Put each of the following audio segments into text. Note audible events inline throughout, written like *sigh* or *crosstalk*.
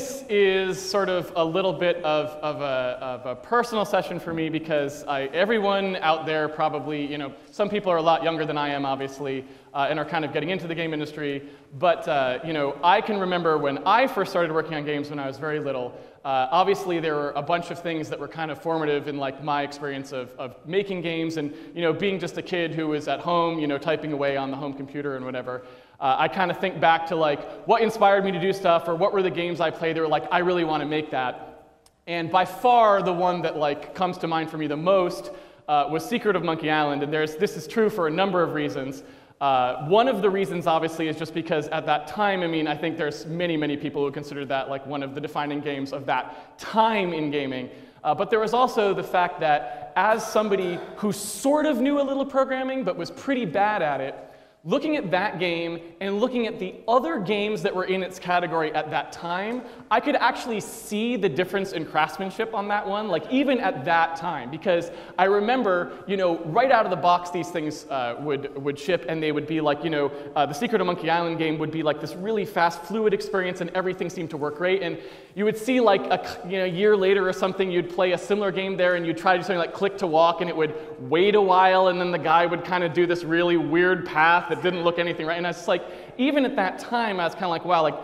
this is sort of a little bit of, of, a, of a personal session for me because I, everyone out there probably, you know, some people are a lot younger than I am, obviously, uh, and are kind of getting into the game industry. But, uh, you know, I can remember when I first started working on games when I was very little. Uh, obviously, there were a bunch of things that were kind of formative in like my experience of, of making games and, you know, being just a kid who was at home, you know, typing away on the home computer and whatever uh, I kind of think back to like what inspired me to do stuff or what were the games I played that were like, I really want to make that. And by far the one that like comes to mind for me the most uh, was Secret of Monkey Island. And there's, this is true for a number of reasons. Uh, one of the reasons, obviously, is just because at that time, I mean, I think there's many, many people who consider that like one of the defining games of that time in gaming. Uh, but there was also the fact that as somebody who sort of knew a little programming but was pretty bad at it, looking at that game and looking at the other games that were in its category at that time, I could actually see the difference in craftsmanship on that one, like even at that time, because I remember, you know, right out of the box, these things uh, would, would ship and they would be like, you know, uh, the Secret of Monkey Island game would be like this really fast, fluid experience and everything seemed to work great. And you would see like a you know, year later or something, you'd play a similar game there and you'd try to do something like click to walk and it would wait a while and then the guy would kind of do this really weird path that didn't look anything right. And I was like, even at that time, I was kind of like, wow, like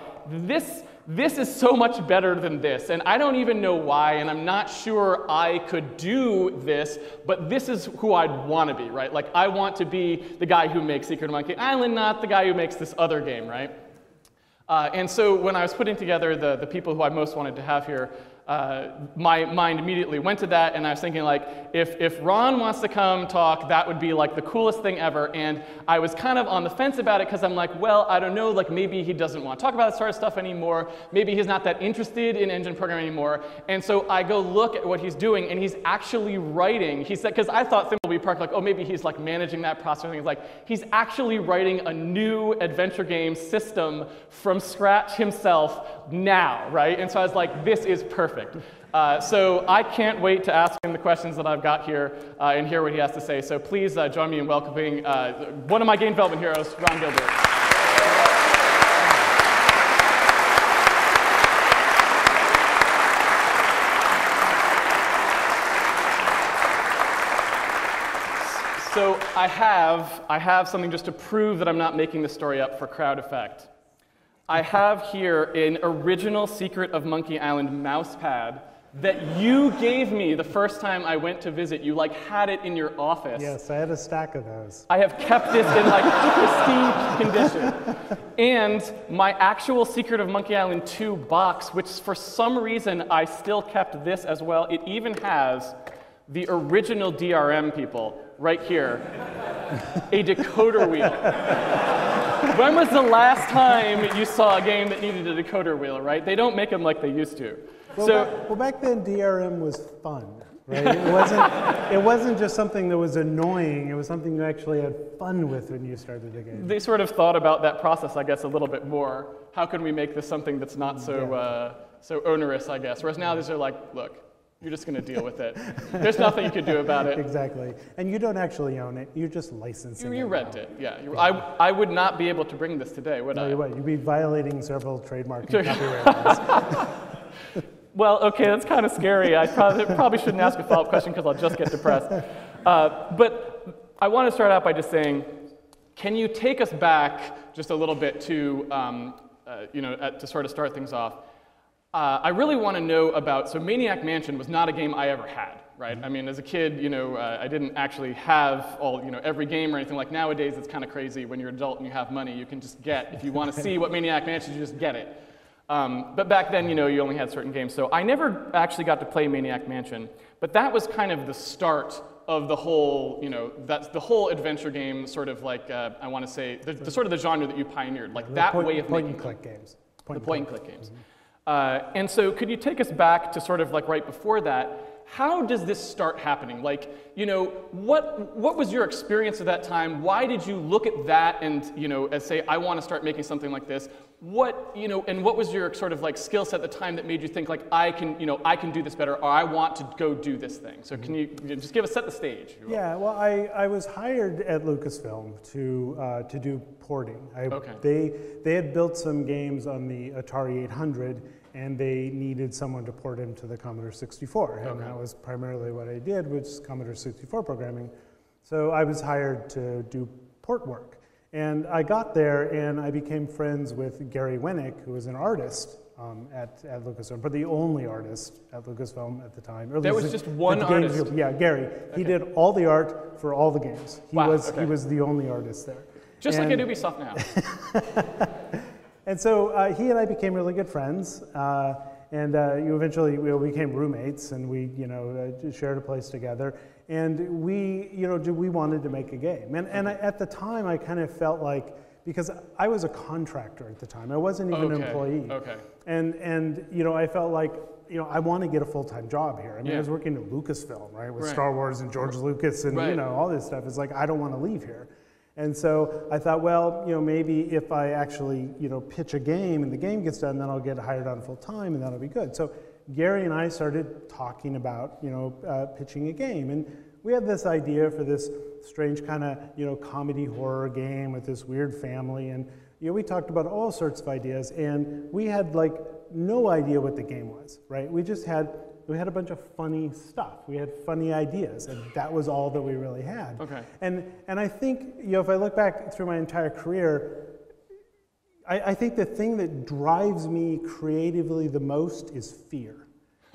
this, this is so much better than this. And I don't even know why, and I'm not sure I could do this, but this is who I'd want to be, right? Like, I want to be the guy who makes Secret of Monkey Island, not the guy who makes this other game, right? Uh, and so when I was putting together the, the people who I most wanted to have here, uh, my mind immediately went to that, and I was thinking, like, if, if Ron wants to come talk, that would be like the coolest thing ever. And I was kind of on the fence about it because I'm like, well, I don't know, like maybe he doesn't want to talk about that sort of stuff anymore. Maybe he's not that interested in engine programming anymore. And so I go look at what he's doing, and he's actually writing. He said, because I thought Thimbleweed Park, like, oh, maybe he's like managing that process. He's like, he's actually writing a new adventure game system from scratch himself now, right? And so I was like, this is perfect. Uh, so I can't wait to ask him the questions that I've got here uh, and hear what he has to say. So please uh, join me in welcoming uh, one of my game development heroes, Ron Gilbert. So I have, I have something just to prove that I'm not making the story up for crowd effect. I have here an original Secret of Monkey Island mouse pad that you gave me the first time I went to visit. You like had it in your office. Yes, I had a stack of those. I have kept this in like pristine condition. And my actual Secret of Monkey Island 2 box, which for some reason I still kept this as well. It even has the original DRM people right here, a decoder wheel. When was the last time you saw a game that needed a decoder wheel, right? They don't make them like they used to. Well, so, back, well, back then DRM was fun, right? It wasn't, it wasn't just something that was annoying. It was something you actually had fun with when you started the game. They sort of thought about that process, I guess, a little bit more. How can we make this something that's not so, yeah. uh, so onerous, I guess? Whereas now these are like, look, you're just going to deal with it. There's nothing you can do about it. Exactly. And you don't actually own it. You're just licensing you, you it. rent now. it, yeah. yeah. I, I would not be able to bring this today, would no, I? You would. You'd be violating several trademark and *laughs* copyright laws. *laughs* well, okay, that's kind of scary. I probably, probably shouldn't ask a follow-up question because I'll just get depressed. Uh, but I want to start out by just saying, can you take us back just a little bit to, um, uh, you know, at, to sort of start things off? Uh, I really want to know about, so Maniac Mansion was not a game I ever had, right? I mean, as a kid, you know, uh, I didn't actually have all, you know, every game or anything. Like nowadays, it's kind of crazy when you're an adult and you have money, you can just get, if you want to see what Maniac Mansion is, you just get it. Um, but back then, you know, you only had certain games. So I never actually got to play Maniac Mansion, but that was kind of the start of the whole, you know, that's the whole adventure game sort of like, uh, I want to say, the, the, sort of the genre that you pioneered, like the that point, way of point making and click games. Point the point and click games. Mm-hmm. Uh, and so could you take us back to sort of like right before that? How does this start happening? Like, you know, what, what was your experience at that time? Why did you look at that and, you know, as say, I want to start making something like this? What, you know, and what was your sort of like skill set at the time that made you think like, I can, you know, I can do this better or I want to go do this thing? So can you, you just give us, set the stage? Yeah, well, I, I was hired at Lucasfilm to, uh, to do porting. I, okay. They, they had built some games on the Atari 800 and they needed someone to port him to the Commodore 64. And Okay. that was primarily what I did, which is Commodore 64 programming. So I was hired to do port work. And I got there and I became friends with Gary Winnick, who was an artist um, at, at Lucasfilm, but the only artist at Lucasfilm at the time. or There was just one artist? group. Yeah, Gary. He did all the art for all the games. He, Wow, was, okay. he was the only artist there. Just like And- at Ubisoft now. *laughs* and so uh, he and I became really good friends, uh, and uh, you eventually we became roommates, and we you know uh, shared a place together. And we you know we wanted to make a game, and and I, at the time I kind of felt like because I was a contractor at the time, I wasn't even an employee, okay. and and you know I felt like you know I want to get a full time job here. I mean Yeah. I was working at Lucasfilm, right, with Right. Star Wars and George Lucas and you know all this stuff. It's like I don't want to leave here. And so I thought, well, you know, maybe if I actually, you know, pitch a game and the game gets done, then I'll get hired on full time and that'll be good. So Gary and I started talking about, you know, uh, pitching a game. And we had this idea for this strange kind of, you know, comedy horror game with this weird family. And, you know, we talked about all sorts of ideas. And we had like no idea what the game was, right? We just had we had a bunch of funny stuff. We had funny ideas, and that was all that we really had. Okay. And and I think you know if I look back through my entire career, I, I think the thing that drives me creatively the most is fear.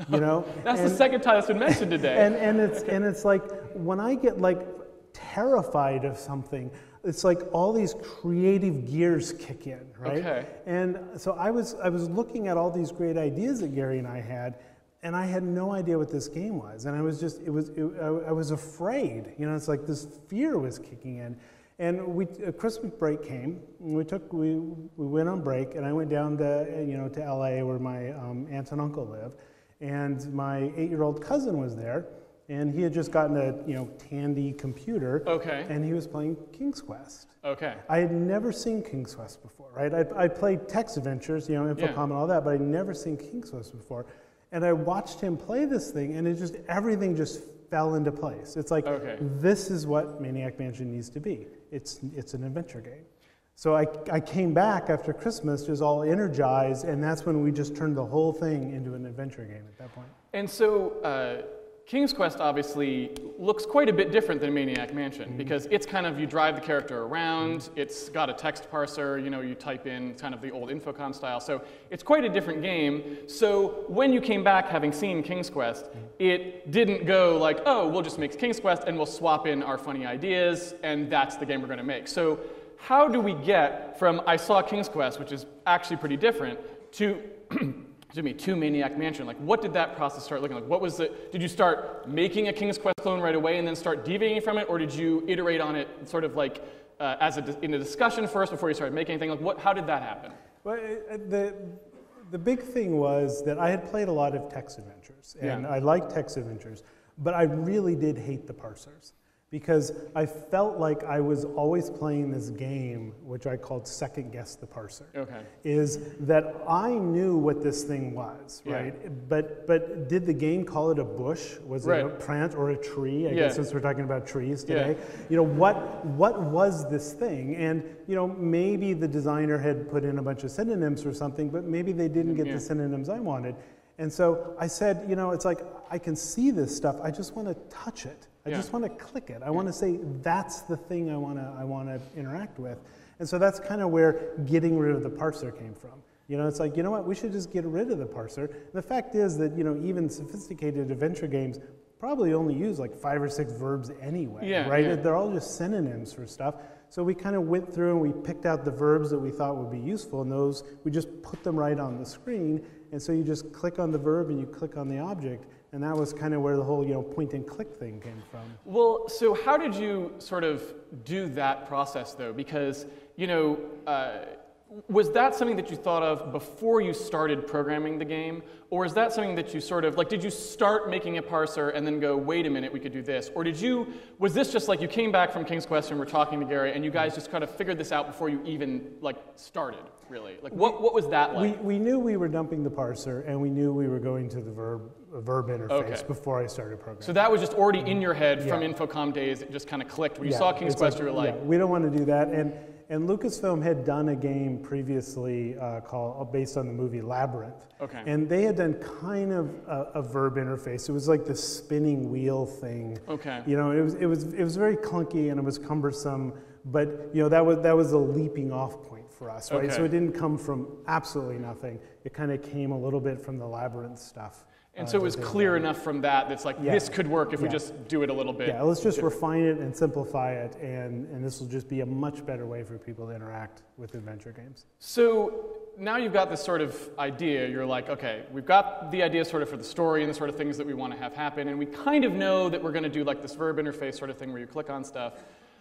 You know, *laughs* That's and, the second time that's been mentioned today. and and it's and it's like when I get like terrified of something, it's like all these creative gears kick in, right? Okay. And so I was I was looking at all these great ideas that Gary and I had, and I had no idea what this game was, and I was just it was it, I, I was afraid. You know, it's like this fear was kicking in. And we, uh, Christmas break came, and we took, we, we went on break, and I went down to, you know, to LA where my um, aunt and uncle live, and my eight-year-old cousin was there, and he had just gotten a, you know, Tandy computer, Okay. and he was playing King's Quest. okay. I had never seen King's Quest before, right? I, I played Text Adventures, you know, Infocom Yeah. and all that, but I'd never seen King's Quest before. And I watched him play this thing, and it just, everything just fell into place. It's like, Okay. this is what Maniac Mansion needs to be. It's, it's an adventure game. So I, I came back after Christmas just all energized, and that's when we just turned the whole thing into an adventure game at that point. And so, uh, King's Quest obviously looks quite a bit different than Maniac Mansion Mm-hmm. because it's kind of you drive the character around, it's got a text parser, you know, you type in kind of the old Infocom style. So it's quite a different game. So when you came back having seen King's Quest, Mm-hmm. it didn't go like, oh, we'll just make King's Quest and we'll swap in our funny ideas and that's the game we're going to make. So how do we get from I saw King's Quest, which is actually pretty different, to *clears throat* excuse me, to Maniac Mansion. Like, what did that process start looking like? What was the? Did you start making a King's Quest clone right away and then start deviating from it, or did you iterate on it sort of like uh, as a in a discussion first before you started making anything? Like, what? How did that happen? Well, the, the big thing was that I had played a lot of text adventures, and Yeah. I liked text adventures, but I really did hate the parsers because I felt like I was always playing this game, which I called second guess the parser. Okay. Is that I knew what this thing was, Yeah. right? But but did the game call it a bush? Was it a plant or a tree? I Yeah. guess since we're talking about trees Yeah. today. You know, what, what was this thing? And, you know, maybe the designer had put in a bunch of synonyms or something, but maybe they didn't get Yeah. the synonyms I wanted. And so I said, you know, it's like, I can see this stuff. I just want to touch it. I Yeah. just want to click it. I want to say, that's the thing I want to, I want to interact with. And so that's kind of where getting rid of the parser came from. You know, it's like, you know what, we should just get rid of the parser. The fact is that, you know, even sophisticated adventure games probably only use like five or six verbs anyway, Yeah, right? yeah. They're all just synonyms for stuff. So we kind of went through and we picked out the verbs that we thought would be useful, and those we just put them right on the screen. And so you just click on the verb and you click on the object, and that was kind of where the whole you know point and click thing came from. Well, so how did you sort of do that process though? Because you know, uh, was that something that you thought of before you started programming the game, or is that something that you sort of like? Did you start making a parser and then go, wait a minute, we could do this, or did you? Was this just like you came back from King's Quest and were talking to Gary, and you guys just kind of figured this out before you even like started? Really, like what what was that We, like? we we knew we were dumping the parser, and we knew we were going to the verb verb interface Okay. before I started programming. So that was just already in your head from Infocom days. It just kind of clicked. When you Yeah, saw King's Quest, you were like, yeah, we don't want to do that. And And Lucasfilm had done a game previously uh, called uh, based on the movie Labyrinth. Okay. And they had done kind of a, a verb interface. It was like the spinning wheel thing. Okay. You know, it was it was it was very clunky and it was cumbersome. But you know that was that was a leaping off point for us, right? Okay. So it didn't come from absolutely nothing. It kind of came a little bit from the labyrinth stuff. And so it was clear enough from that that's like, Yeah. this could work if we just do it a little bit. Yeah, let's just refine it and simplify it, and, and this will just be a much better way for people to interact with adventure games. So now you've got this sort of idea. You're like, okay, we've got the idea sort of for the story and the sort of things that we want to have happen, and we kind of know that we're going to do like this verb interface sort of thing where you click on stuff.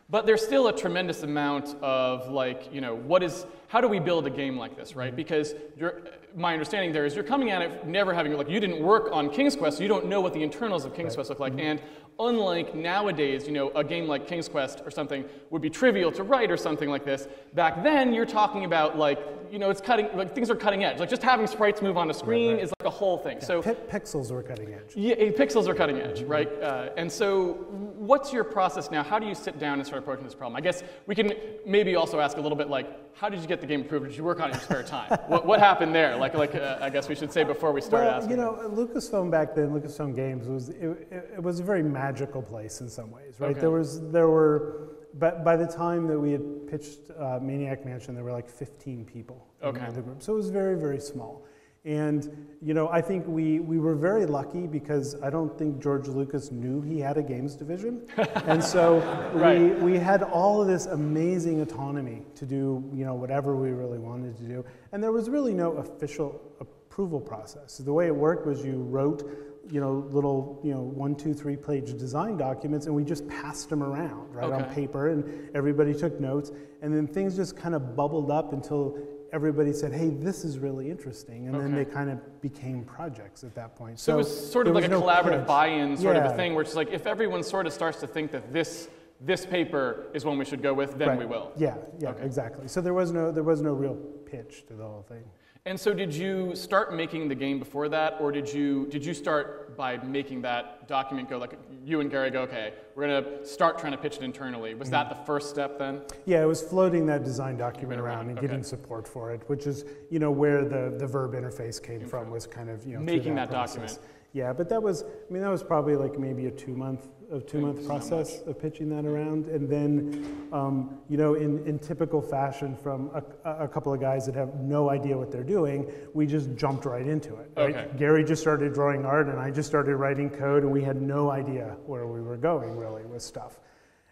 But there's still a tremendous amount of like, you know, what is, how do we build a game like this, right? Mm-hmm. Because you're, my understanding there is you're coming at it never having, like, you didn't work on King's Quest, so you don't know what the internals of King's Quest look like. Mm-hmm. And unlike nowadays, you know, a game like King's Quest or something would be trivial to write or something like this. Back then, you're talking about like, you know, it's cutting, like things are cutting edge. Like just having sprites move on a screen is like a whole thing. So Pi- pixels are cutting edge. yeah, eh, pixels are cutting edge, right? Uh, and so, what's your process now? How do you sit down and start approaching this problem? I guess we can maybe also ask a little bit like, how did you get the game approved? Did you work on it in your spare time? *laughs* what, what happened there? Like, like uh, I guess we should say before we start Well, asking. you know, Lucasfilm back then, Lucasfilm Games was it, it, it was a very magical place in some ways, right? Okay. There was there were, but by the time that we had pitched uh, Maniac Mansion, there were like 15 people Okay. in the group, so it was very very small. And you know, I think we we were very lucky because I don't think George Lucas knew he had a games division, *laughs* and so we Right. we had all of this amazing autonomy to do you know whatever we really wanted to do, and there was really no official approval process. The way it worked was you wrote you know little you know one two three page design documents and we just passed them around right on paper and everybody took notes. And then things just kind of bubbled up until everybody said hey this is really interesting. And then they kind of became projects at that point. So, it was sort of like a no collaborative buy-in sort of a thing, where it's like if everyone sort of starts to think that this this paper is one we should go with, then Right. we will. yeah yeah Okay. exactly. So there was no there was no real pitch to the whole thing And so, did you start making the game before that, or did you did you start by making that document go like you and Gary go, okay, we're gonna start trying to pitch it internally? Was that mm-hmm. the first step then? Yeah, it was floating that design document around, around and okay. getting support for it, which is, you know, where the, the verb interface came from was kind of, you know, Making that process. document. Yeah, but that was, I mean, that was probably like maybe a two month, a two month Thanks so process of pitching that around. And then, um, you know, in, in typical fashion from a, a couple of guys that have no idea what they're doing, we just jumped right into it. Right? Okay. Gary just started drawing art and I just started writing code and we had no idea where we were going really with stuff.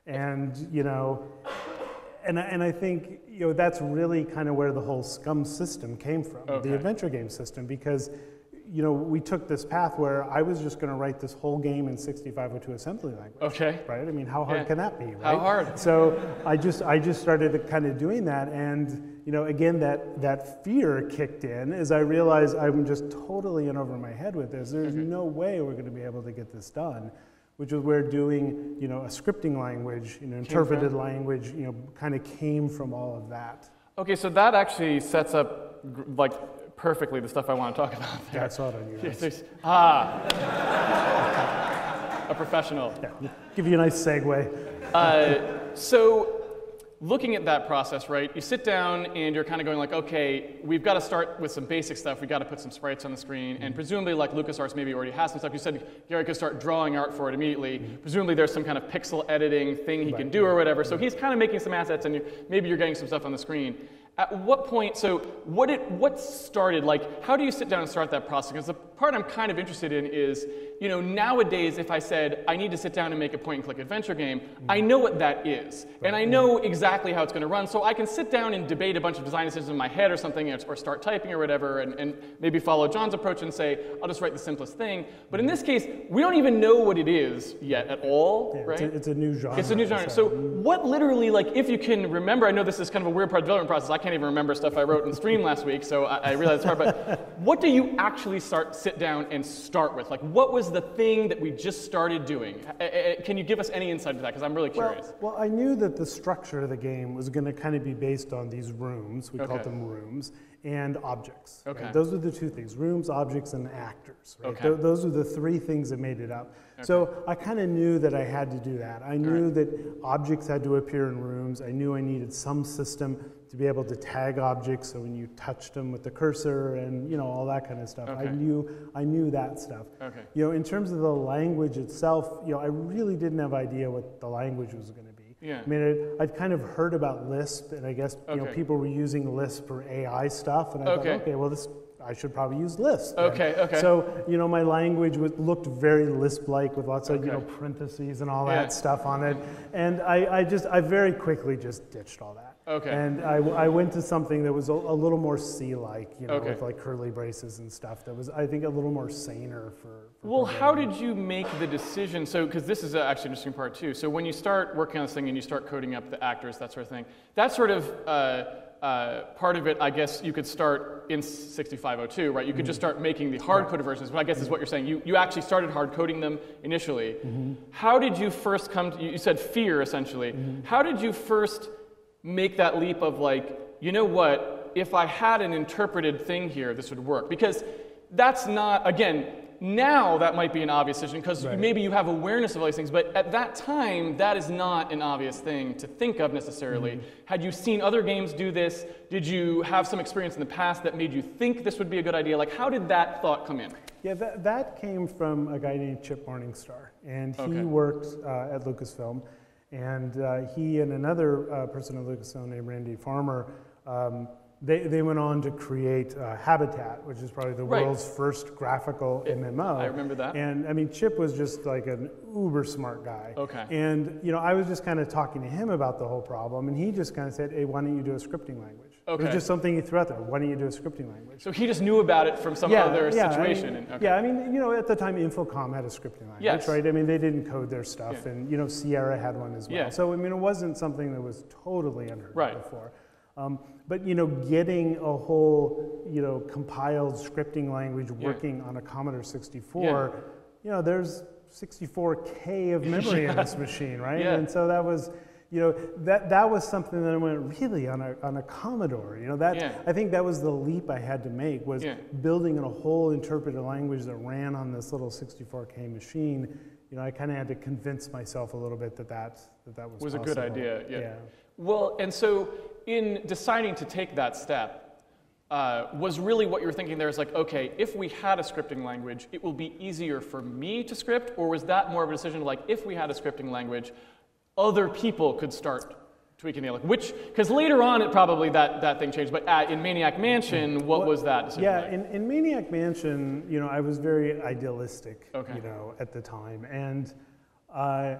And, you know, and, I- and I think you know that's really kind of where the whole SCUMM system came from, Okay. the adventure game system, because you know we took this path where I was just going to write this whole game in 6502 assembly language, Okay. right? I mean, how hard Yeah. can that be, right? How hard? So I just I just started kind of doing that, and you know again that that fear kicked in as I realized I'm just totally in over my head with this. There's mm-hmm. no way we're going to be able to get this done. Which is where doing, you know, a scripting language, you know, interpreted language, you know, kind of came from all of that. Okay, so that actually sets up like perfectly the stuff I want to talk about there. Yeah, I saw on you. Yes, ah, a professional. Yeah, give you a nice segue. Uh, so, looking at that process, right? You sit down and you're kind of going like, okay, we've got to start with some basic stuff. We've got to put some sprites on the screen, and presumably, like LucasArts maybe already has some stuff. You said Gary could start drawing art for it immediately. Presumably, there's some kind of pixel editing thing he can do or whatever. So he's kind of making some assets, and you, maybe you're getting some stuff on the screen. At what point? So, what did what started? Like, how do you sit down and start that process? Because the part I'm kind of interested in is, you know, nowadays, if I said I need to sit down and make a point-and-click adventure game, I mm. know what that is, and I know exactly how it's going to run. So I can sit down and debate a bunch of design decisions in my head or something, or start typing or whatever, and, and maybe follow John's approach and say I'll just write the simplest thing. But in mm. this case, we don't even know what it is yet at all, Yeah, right? it's, a, it's a new genre. It's a new genre. So, what literally, like, if you can remember, I know this is kind of a weird part of the development process. I can't even remember stuff I wrote in Stream last week, so I, I realize it's hard. But *laughs* what do you actually start, sit down, and start with? Like, what was the thing that we just started doing? Can you give us any insight into that? Because I'm really curious. Well, well, I knew that the structure of the game was going to kind of be based on these rooms. We Okay. called them rooms. and objects. right? Okay. Those are the two things: rooms, objects, and actors. Right? Okay. Tho- those are the three things that made it up. Okay. So I kind of knew that I had to do that. I knew that objects had to appear in rooms. I knew I needed some system to be able to tag objects. So when you touched them with the cursor and you know all that kind of stuff, I knew I knew that stuff. Okay. You know, in terms of the language itself, you know, I really didn't have idea what the language was going to be. Yeah. I mean, it, I'd kind of heard about Lisp, and I guess you know people were using Lisp for AI stuff, and I Okay. thought, okay, well, this I should probably use Lisp. then. Okay, okay. So you know, my language was, looked very Lisp-like with lots of you know parentheses and all Yeah. that stuff on it, and I, I just I very quickly just ditched all that. Okay. And I, I went to something that was a, a little more C-like, you know, Okay. with like curly braces and stuff. That was I think a little more saner for. for Well, how did you make the decision? So, because this is uh, actually an interesting part too. So, when you start working on this thing and you start coding up the actors, that sort of thing, that sort of uh, uh, part of it, I guess you could start in 6502, right? You could just start making the hard coded versions, but I guess is what you're saying. You, you actually started hard coding them initially. How did you first come to, you you said fear essentially. How did you first make that leap of like, you know what, if I had an interpreted thing here, this would work? Because that's not, again, now that might be an obvious decision because Right. maybe you have awareness of all these things, but at that time, that is not an obvious thing to think of necessarily. Mm-hmm. Had you seen other games do this? Did you have some experience in the past that made you think this would be a good idea? Like, how did that thought come in? Yeah, that, that came from a guy named Chip Morningstar, and he Okay. worked uh, at Lucasfilm, and uh, he and another uh, person at Lucasfilm named Randy Farmer, um, they, they went on to create uh, Habitat, which is probably the Right. world's first graphical MMO. I remember that. And I mean, Chip was just like an uber smart guy. Okay. And you know, I was just kind of talking to him about the whole problem, and he just kind of said, "Hey, why don't you do a scripting language?" It was just something he threw out there. Why don't you do a scripting language? So he just knew about it from some other I situation. mean, and, okay. Yeah, I mean, you know, at the time, Infocom had a scripting language, Yes. right? I mean, they didn't code their stuff, Yeah. and you know, Sierra had one as well. Yeah. So I mean, it wasn't something that was totally unheard Right. of before. Um, but you know, getting a whole you know compiled scripting language Yeah. working on a Commodore 64, you know, there's 64k of memory in *laughs* this machine, right? Yeah. And so that was. You know that that was something that I went really on a on a Commodore. You know that Yeah. I think that was the leap I had to make was Yeah. building in a whole interpreted language that ran on this little 64K machine, you know, I kind of had to convince myself a little bit that that, that, that was Was a good possible. idea, yeah. Well, and so in deciding to take that step, uh, was really what you were thinking there is like, okay, if we had a scripting language, it will be easier for me to script, or was that more of a decision like, if we had a scripting language, other people could start tweaking the like, which, because later on it probably that, that thing changed, but at, in Maniac Mansion, what Well, was that Yeah, like? in, in Maniac Mansion, you know, I was very idealistic, Okay. you know, at the time. And, uh,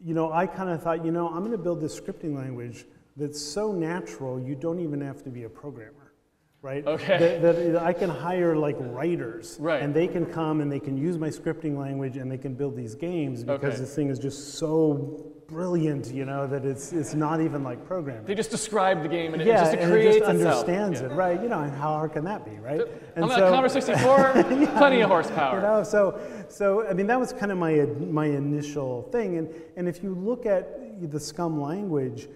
you know, I kind of thought, you know, I'm going to build this scripting language that's so natural, you don't even have to be a programmer, right? Okay. That, that I can hire like writers, Right. and they can come and they can use my scripting language and they can build these games because Okay. this thing is just so brilliant, you know, that it's, it's not even like programming They just describe the game and it yeah, just and creates it just itself. understands Yeah. it, right? You know, and how hard can that be, right? On that Commodore 64, *laughs* plenty of horsepower. you know, so so I mean that was kind of my my initial thing, and and if you look at the SCUMM language,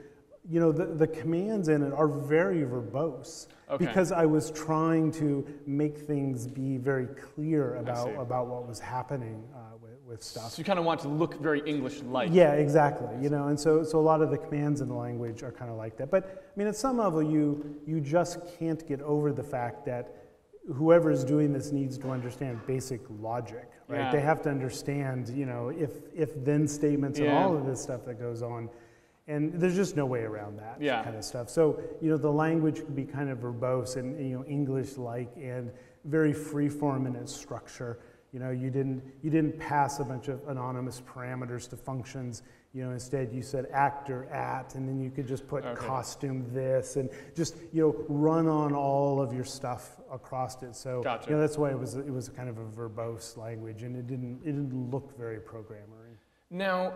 you know, the, the commands in it are very verbose. Okay. Because I was trying to make things be very clear about about what was happening uh, with, with stuff. So you kind of want to look very English-like. Yeah, exactly. You know, and so so a lot of the commands in the language are kind of like that. But I mean, at some level, you you just can't get over the fact that whoever is doing this needs to understand basic logic, right? Yeah. They have to understand, you know, if if then statements and all of this stuff that goes on. And there's just no way around that Yeah. kind of stuff. So, you know, the language can be kind of verbose and, you know, English-like and very free-form in its structure. You know, you didn't, you didn't pass a bunch of anonymous parameters to functions. You know, instead you said actor at, and then you could just put Okay. costume this, and just, you know, run on all of your stuff across it. So, Gotcha. you know, that's why it was, it was kind of a verbose language, and it didn't, it didn't look very programmery. Now,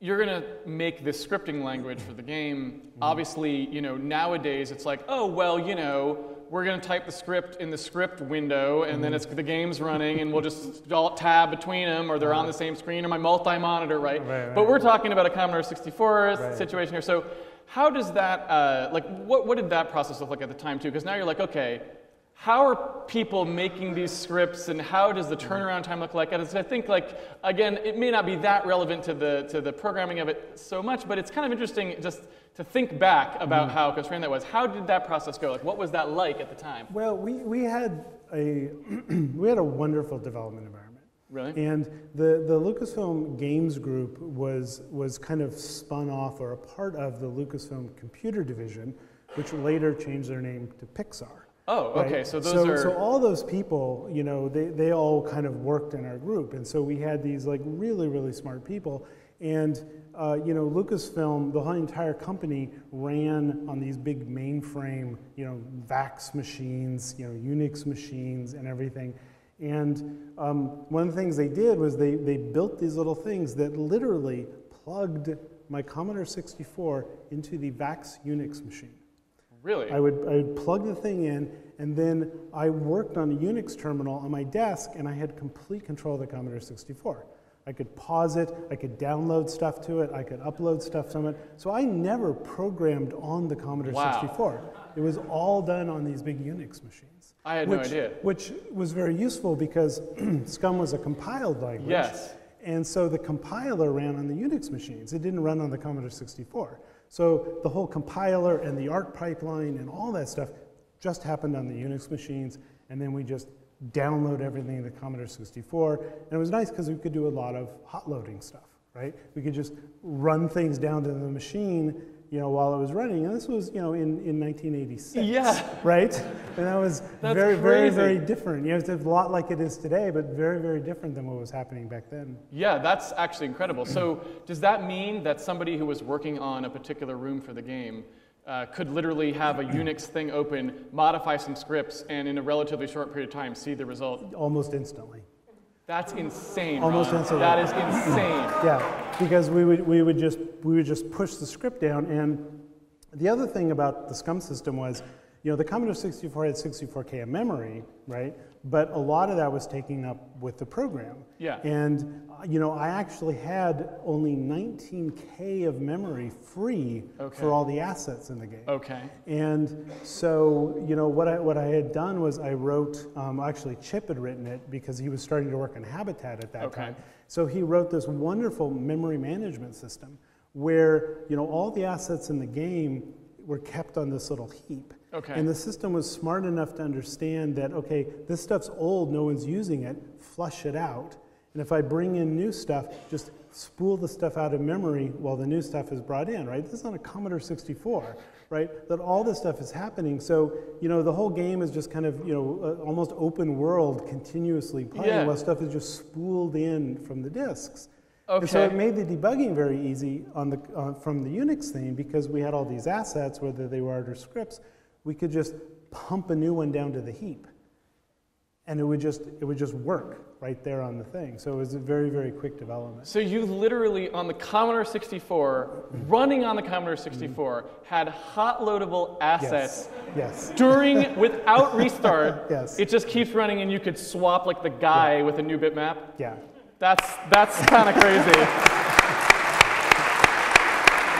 you're going to make this scripting language for the game. Mm-hmm. Obviously, you know, nowadays it's like, oh, well, you know, we're going to type the script in the script window and then mm-hmm. it's the game's running and we'll just alt tab between them or they're on the uh-huh. same screen or my multi-monitor, right? Right, right. But we're talking about a Commodore 64 Right. situation here. So how does that, uh, like, what, what did that process look like at the time too? Because now you're like, okay, how are people making these scripts and how does the mm-hmm. turnaround time look like? And I think like, again, it may not be that relevant to the, to the programming of it so much, but it's kind of interesting just to think back about Mm-hmm. how constrained that was. How did that process go? Like, what was that like at the time? Well, we, we had a *clears throat* we had a wonderful development environment. Really? And the, the Lucasfilm Games Group was, was kind of spun off or a part of the Lucasfilm Computer Division, which later changed their name to Pixar. Oh, right? okay. So those so, are. so all those people, you know, they, they all kind of worked in our group. And so we had these like really, really smart people. And, uh, you know, Lucasfilm, the whole entire company ran on these big mainframe, you know, VAX machines, you know, Unix machines and everything. And um, one of the things they did was they, they built these little things that literally plugged my Commodore 64 into the VAX Unix machine. really? I would, I would plug the thing in, and then I worked on a Unix terminal on my desk, and I had complete control of the Commodore 64. I could pause it, I could download stuff to it, I could upload stuff from it. So I never programmed on the Commodore Wow. 64. It was all done on these big Unix machines. I had no which, idea. Which was very useful because *clears throat* SCUMM was a compiled language. Yes. And so the compiler ran on the Unix machines. It didn't run on the Commodore 64. So the whole compiler and the ARC pipeline and all that stuff just happened on the Unix machines. And then we just download everything in the Commodore 64. And it was nice because we could do a lot of hot loading stuff, right? We could just run things down to the machine, you know, while it was running. And this was, you know, in, in 1986. Yeah. Right? And that was *laughs* very, very, very different. You know, it's a lot like it is today, but very, very different than what was happening back then. Yeah, that's actually incredible. So, does that mean that somebody who was working on a particular room for the game uh, could literally have a Unix thing open, modify some scripts, and in a relatively short period of time see the result? Almost instantly. That's insane. Almost Ron. instantly. That is insane. *clears throat* Yeah, because we would, we would just we would just push the script down. And the other thing about the SCUMM system was, you know, the Commodore 64 had 64K of memory, right? But a lot of that was taken up with the program. Yeah. And uh, you know, I actually had only 19K of memory free Okay. for all the assets in the game. Okay. And so, you know, what I, what I had done was I wrote, um, actually, Chip had written it because he was starting to work on Habitat at that Okay. time. So he wrote this wonderful memory management system where, you know, all the assets in the game were kept on this little heap. Okay. And the system was smart enough to understand that, okay, this stuff's old, no one's using it, flush it out. And if I bring in new stuff, just spool the stuff out of memory while the new stuff is brought in, right? This is on a Commodore 64, right? That all this stuff is happening. So, you know, the whole game is just kind of, you know, uh, almost open world, continuously playing Yeah. while stuff is just spooled in from the disks. And so it made the debugging very easy on the, uh, from the Unix thing because we had all these assets, whether they were art or scripts, we could just pump a new one down to the heap. And it would just, it would just work right there on the thing. So it was a very, very quick development. So you literally on the Commodore 64, running on the Commodore 64, had hot loadable assets Yes. during without restart. *laughs* Yes. It just keeps running, and you could swap like the guy with a new bitmap. Yeah. That's that's kind of crazy. *laughs*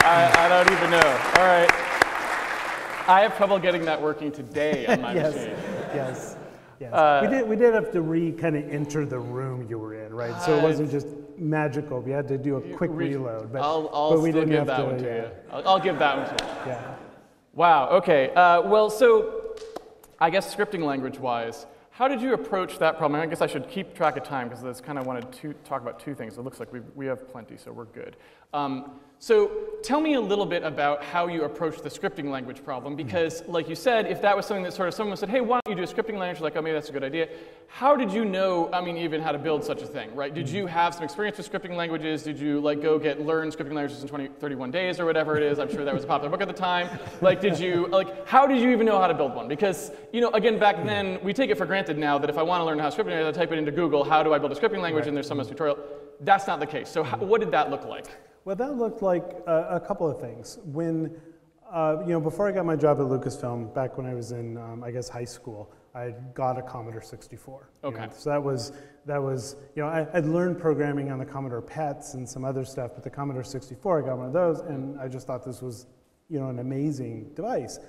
I, I don't even know. All right. I have trouble getting that working today on my *laughs* Yes. machine. Yes. Yes. Uh, we did. We did have to re kind of enter the room you were in, right? So it wasn't just magical. We had to do a quick Re- reload. But, I'll, I'll but we still didn't give have that to, one to yeah, you. I'll, I'll give that one to you. Yeah. Wow, okay. Uh, well, so I guess scripting language wise, how did you approach that problem? I guess I should keep track of time because I kind of wanted to talk about two things. It looks like we we have plenty, so we're good. Um, so tell me a little bit about how you approach the scripting language problem because, mm-hmm. like you said, if that was something that sort of someone said, hey, why don't you do a scripting language? You're like, oh, maybe that's a good idea. How did you know, I mean, even how to build such a thing, right? Did mm-hmm. you have some experience with scripting languages? Did you like go get learn scripting languages in 20, 31 days or whatever it is? I'm sure that was a popular book at the time. Like, did you, like, how did you even know how to build one? Because, you know, again, back mm-hmm. then, we take it for granted now that if I want to learn how to scripting language, I type it into Google, how do I build a scripting language, and there's some tutorial. That's not the case. So how, what did that look like? Well, that looked like a, a couple of things. When, uh, you know, before I got my job at Lucasfilm, back when I was in, um, I guess, high school, I got a Commodore 64. you Okay. know. So that was, that was, you know, I, I'd learned programming on the Commodore PETs and some other stuff, but the Commodore 64, I got one of those, and I just thought this was, you know, an amazing device.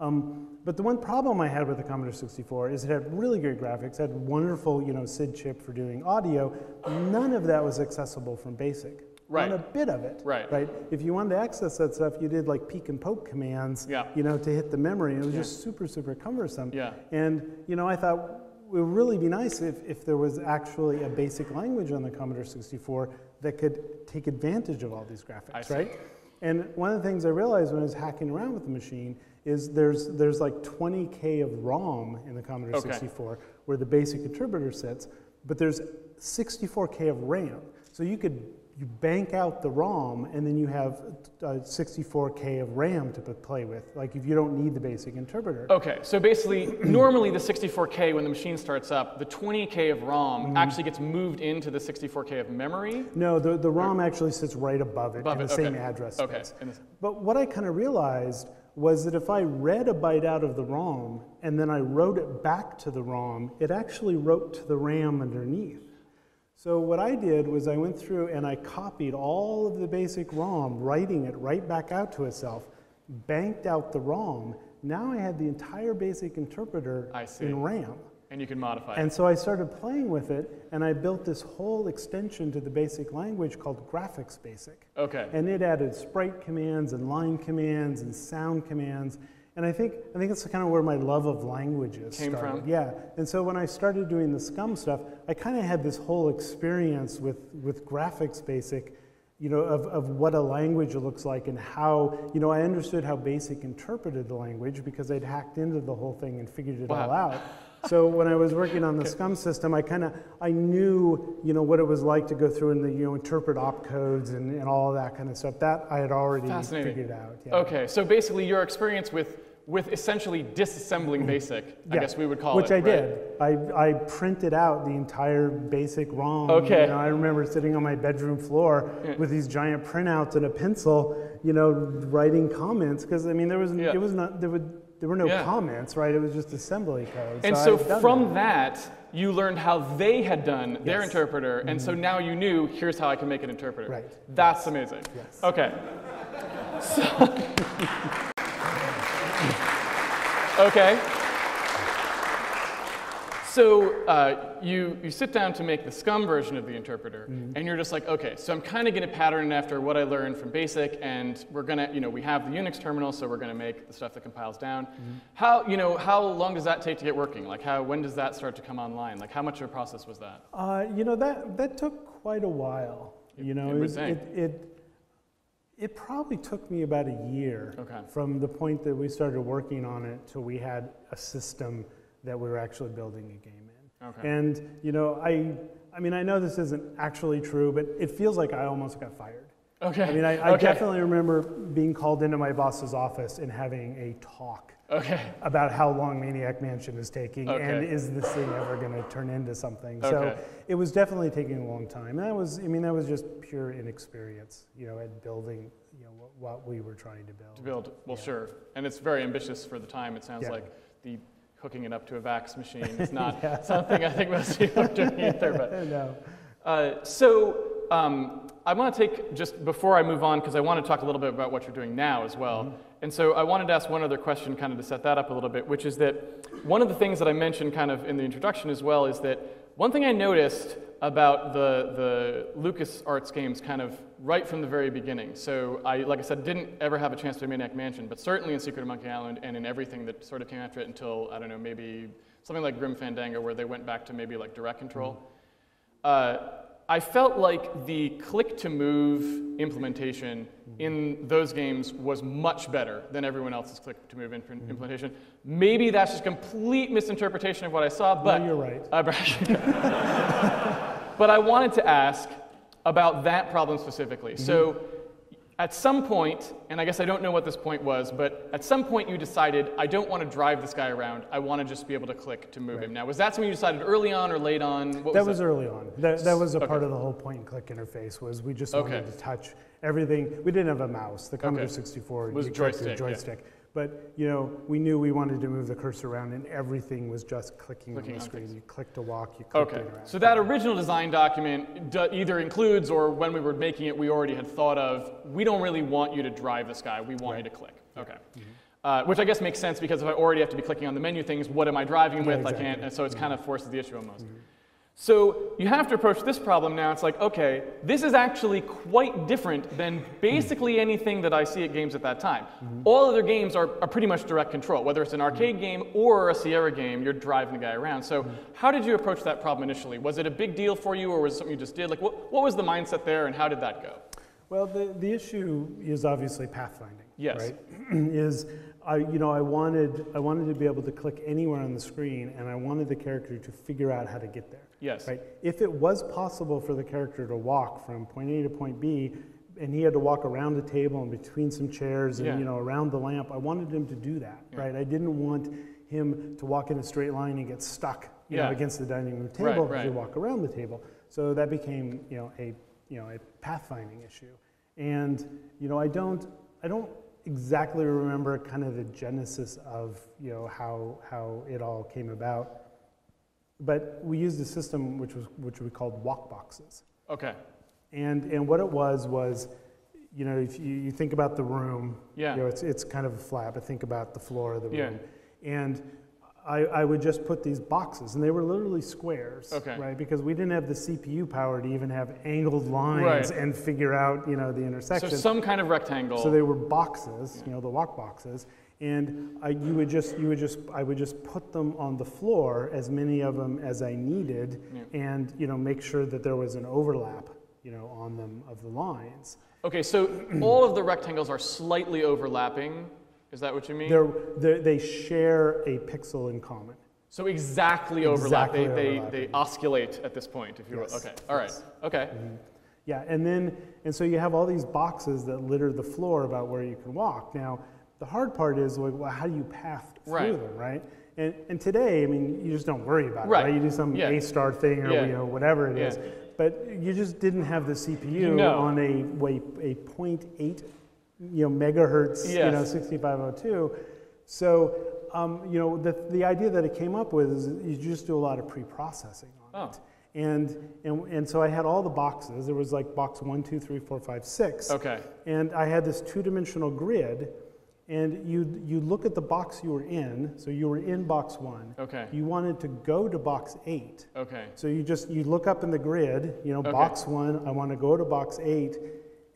Um, but the one problem I had with the Commodore 64 is it had really great graphics, had wonderful, you know, SID chip for doing audio. None of that was accessible from BASIC. Right. Not a bit of it. Right. Right. If you wanted to access that stuff, you did like peek and poke commands. Yeah. You know, to hit the memory. It was just super, super cumbersome. Yeah. And you know, I thought it would really be nice if, if there was actually a basic language on the Commodore 64 that could take advantage of all these graphics, right? And one of the things I realized when I was hacking around with the machine is there's there's like 20k of ROM in the Commodore Okay. 64 where the basic interpreter sits, but there's 64k of RAM. So you could you bank out the ROM and then you have uh, 64k of RAM to play with. Like if you don't need the basic interpreter. Okay, so basically, *clears throat* normally the 64K, when the machine starts up, the 20K of ROM Mm-hmm. actually gets moved into the 64K of memory. No, the, the ROM actually sits right above it Above in it, the same okay. address Okay, space. in But what I kind of realized was that if I read a byte out of the ROM and then I wrote it back to the ROM, it actually wrote to the RAM underneath. So what I did was I went through and I copied all of the basic ROM, writing it right back out to itself, banked out the ROM. Now I had the entire basic interpreter in RAM. And you can modify it. And so I started playing with it, and I built this whole extension to the basic language called Graphics Basic. Okay. And it added sprite commands and line commands and sound commands. And I think I think that's kind of where my love of languages Came started. from? Yeah. And so when I started doing the SCUMM stuff, I kind of had this whole experience with with Graphics Basic, you know, of, of what a language looks like and how, you know, I understood how Basic interpreted the language because I'd hacked into the whole thing and figured it all out. So when I was working on the SCUMM system, I kind of I knew you know what it was like to go through and the, you know interpret opcodes and, and all of that kind of stuff. That I had already figured out. Yeah. Okay, so basically your experience with, with essentially disassembling mm-hmm. BASIC, I Yeah, guess we would call Which it. Which I right? did. I, I printed out the entire basic ROM. Okay. You know, I remember sitting on my bedroom floor Yeah. with these giant printouts and a pencil, you know, writing comments because I mean there was Yeah. it was not there would there were no Yeah. comments, right? It was just assembly code. And I so from that. that, you learned how they had done their Yes. interpreter, and so mm-hmm. now you knew here's how I can make an interpreter. Right. That's amazing. Yes. Okay. *laughs* So, *laughs* okay. So uh, you, you sit down to make the SCUMM version of the interpreter, Mm-hmm. and you're just like, okay, so I'm kind of going to pattern after what I learned from BASIC, and we're going to, you know, we have the Unix terminal, so we're going to make the stuff that compiles down. Mm-hmm. How, you know, how long does that take to get working? Like, how, when does that start to come online? Like, how much of a process was that? Uh, you know that that took quite a while. You know, it it, it, it it probably took me about a year Okay. from the point that we started working on it till we had a system that we were actually building a game in. Okay. And you know, I I mean, I know this isn't actually true, but it feels like I almost got fired. Okay. I mean, I, I okay. definitely remember being called into my boss's office and having a talk Okay. about how long Maniac Mansion is taking and is this thing ever going to turn into something. So it was definitely taking a long time. And that was, I mean, that was just pure inexperience, you know, at building, you know, what, what we were trying to build. To build, well, Yeah. sure. And it's very ambitious for the time. It sounds Yeah. like the hooking it up to a VAX machine is *laughs* not Yeah. something I think most people are doing either. But *laughs* know. Uh, so um, I want to take just before I move on because I want to talk a little bit about what you're doing now as well. Mm-hmm. And so I wanted to ask one other question, kind of to set that up a little bit, which is that one of the things that I mentioned kind of in the introduction as well is that one thing I noticed about the the Lucas Arts games, kind of right from the very beginning. So I, like I said, didn't ever have a chance to play Maniac Mansion, but certainly in Secret of Monkey Island and in everything that sort of came after it until I don't know maybe something like Grim Fandango, where they went back to maybe like direct control. Uh, I felt like the click to move implementation in those games was much better than everyone else's click to move imp- implementation. Maybe that's just complete misinterpretation of what I saw, but you're right. Uh, *laughs* but I wanted to ask about that problem specifically. So at some point, and I guess I don't know what this point was, but at some point you decided, I don't want to drive this guy around. I want to just be able to click to move him. Now, was that something you decided early on or late on? What That was early on. That, that was a Okay. part of the whole point and click interface was we just Okay. wanted to touch everything. We didn't have a mouse. The Commodore Okay. 64 Was clicked joystick, yeah. But you know, we knew we wanted to move the cursor around, and everything was just clicking, Clicking on the screen. You click to walk, you click Okay, to interact. so that original design document d- either includes or when we were making it, we already had thought of, we don't really want you to drive this guy, we want you to click. Okay. Mm-hmm. Uh, which I guess makes sense because if I already have to be clicking on the menu things, what am I driving with? I exactly. can't, and so it mm-hmm. kind of forces the issue almost. Mm-hmm. So you have to approach this problem now. It's like, okay, this is actually quite different than basically anything that I see at games at that time. Mm-hmm. All other games are, are pretty much direct control. Whether it's an arcade mm-hmm. game or a Sierra game, you're driving the guy around. So mm-hmm. how did you approach that problem initially? Was it a big deal for you, or was it something you just did? Like, what, what was the mindset there, and how did that go? Well, the, the issue is obviously pathfinding. Yes. Right? *clears throat* is I, you know, I wanted, I wanted to be able to click anywhere on the screen, and I wanted the character to figure out how to get there. Yes. Right? If it was possible for the character to walk from point A to point B, and he had to walk around a table and between some chairs and Yeah. you know around the lamp, I wanted him to do that. Right? I didn't want him to walk in a straight line and get stuck, you Yeah. know, against the dining room Right, table he right. walk around the table. So that became, you know, a you know a pathfinding issue. And you know, I don't I don't exactly remember kind of the genesis of you know how how it all came about. But we used a system which was which we called walk boxes. Okay. And and what it was was, you know, if you, you think about the room, Yeah. you know, it's it's kind of flat, but think about the floor of the room. Yeah. And I, I would just put these boxes, and they were literally squares, Okay. right? Because we didn't have the CPU power to even have angled lines Right. and figure out, you know, the So intersection. some kind of rectangle. So they were boxes, you know, the walk boxes, and I, you would just, you would just, I would just put them on the floor, as many of them as I needed, and you know, make sure that there was an overlap, you know, on them of the lines. okay, so *clears throat* all of the rectangles are slightly overlapping. Is that what you mean? They're, they're, they share a pixel in common. So exactly overlap. Exactly they, they, overlapping. they osculate at this point, if you will. Okay. All right. yes. Okay. Mm-hmm. Yeah, and then, and so you have all these boxes that litter the floor about where you can walk. Now, the hard part is, like, well, how do you path through Right. them, right? And, and today, I mean, you just don't worry about Right. it, right? You do some Yeah. A star thing or Yeah. you know whatever it Yeah. is, but you just didn't have the CPU No. on a way a 0.8 you know megahertz you know 6502. So um, you know the the idea that it came up with is you just do a lot of pre-processing on Oh. it. And, and, and so I had all the boxes. There was like box one, two, three, four, five, six. Okay. And I had this two-dimensional grid, and you you look at the box you were in. So you were in box one. Okay. You wanted to go to box eight. Okay. So you just you look up in the grid. You know, Okay. box one. I want to go to box eight,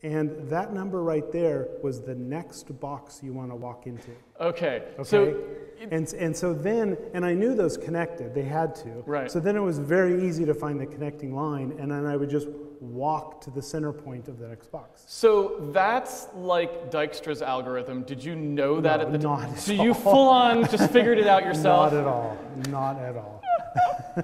and that number right there was the next box you want to walk into. Okay. Okay. So and, and so then, and I knew those connected, they had to. Right. So then it was very easy to find the connecting line, and then I would just walk to the center point of the next box. So that's like Dijkstra's algorithm. Did you know that No, at the not time? *laughs* So you full on just figured it out *laughs* yourself? Not at all. Not at all. *laughs*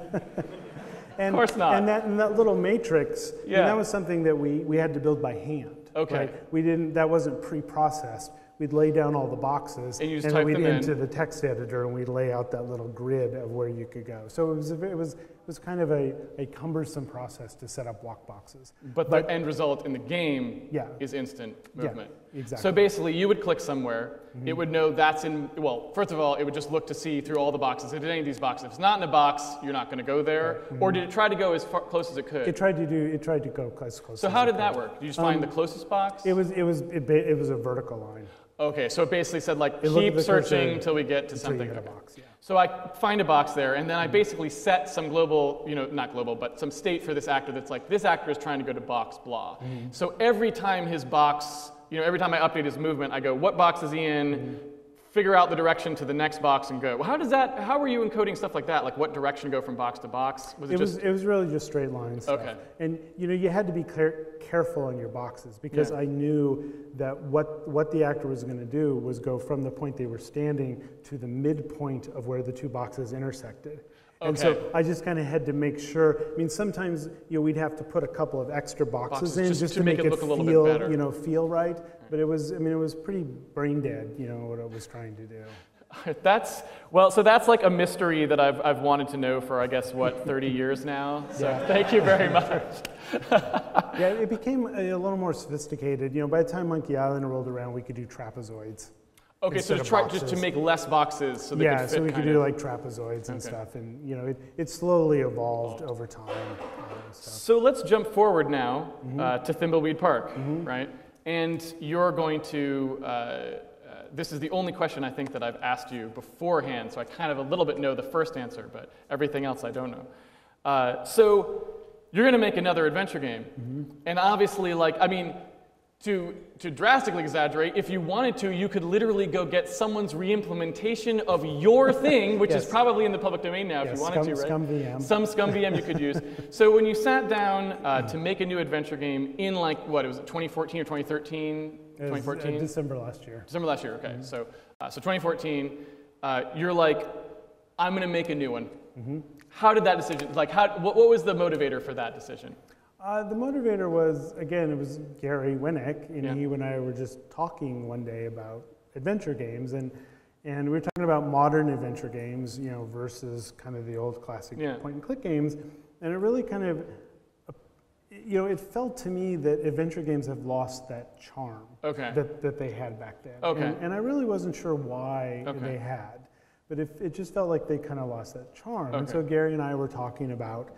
and, Of course not. And that, and that little matrix, Yeah. that was something that we, we had to build by hand. Okay. right? We didn't, that wasn't pre-processed. We'd lay down all the boxes And you just then type we'd into the text editor and we'd lay out that little grid of where you could go. So it was, it was, was kind of a, a cumbersome process to set up walk boxes. But the end result in the game Yeah. is instant Yeah, movement. exactly. So basically, you would click somewhere. Mm-hmm. It would know that's in, well, first of all, it would just look to see through all the boxes. If any of these boxes, if it's not in a box, you're not going to go there. Or did it try to go as far, close as it could? It tried to do, it tried to go as close so how did that work? Did you just find the closest box? It was, it was, it, it was a vertical line. okay, so it basically said like, It keep at the cursor searching until we get to something. hit a box, yeah. So I find a box there, and then I basically set some global, you know, not global, but some state for this actor that's like, this actor is trying to go to box blah. Mm-hmm. So every time his box, you know, every time I update his movement, I go, what box is he in? Mm-hmm. Figure out the direction to the next box and go. Well, how does that? How were you encoding stuff like that? Like what direction go from box to box? Was it, It just was, it was really just straight lines. Okay. And you know, you had to be care- careful on your boxes because Yeah. I knew that what, what the actor was going to do was go from the point they were standing to the midpoint of where the two boxes intersected. And so I just kind of had to make sure. I mean, sometimes you know we'd have to put a couple of extra boxes, Boxes in just just, to make it look a little bit feel, better. you know, feel right. Mm. But it was, I mean, it was pretty brain dead, you know, what I was trying to do. *laughs* That's well, so that's like a mystery that I've, I've wanted to know for I guess what 30 *laughs* years now. So Yeah. thank you very *laughs* much. Yeah, it became a, a little more sophisticated. You know, by the time Monkey Island rolled around, we could do trapezoids. Okay, so to try just to make less boxes so they yeah, so we could do like trapezoids and Okay. stuff, and you know, it, it slowly evolved over time. stuff. So let's jump forward now Mm-hmm. uh, to Thimbleweed Park, right? And you're going to uh, uh, this is the only question I think that I've asked you beforehand, so I kind of a little bit know the first answer, but everything else I don't know. Uh, so you're going to make another adventure game, and obviously, like I mean, to to drastically exaggerate, if you wanted to, you could literally go get someone's reimplementation of your *laughs* thing, which is probably in the public domain now, if you wanted SCUMM- to, right? ScummVM. Some ScummVM you could use. *laughs* So when you sat down uh, to make a new adventure game in like what it was it 2014 or 2013? It was, uh, 2014. December last year. December last year. Okay. So uh, so 2014. Uh, you're like, I'm gonna make a new one. How did that decision? Like, how? What, what was the motivator for that decision? Uh, the motivator was, again, it was Gary Winnick, and Yeah. he and I were just talking one day about adventure games, and, and we were talking about modern adventure games, you know, versus kind of the old classic Yeah. point and click games, and it really kind of, you know, it felt to me that adventure games have lost that charm Okay. that, that they had back then. Okay. And, and I really wasn't sure why Okay. they had, but if, it just felt like they kind of lost that charm. And so Gary and I were talking about,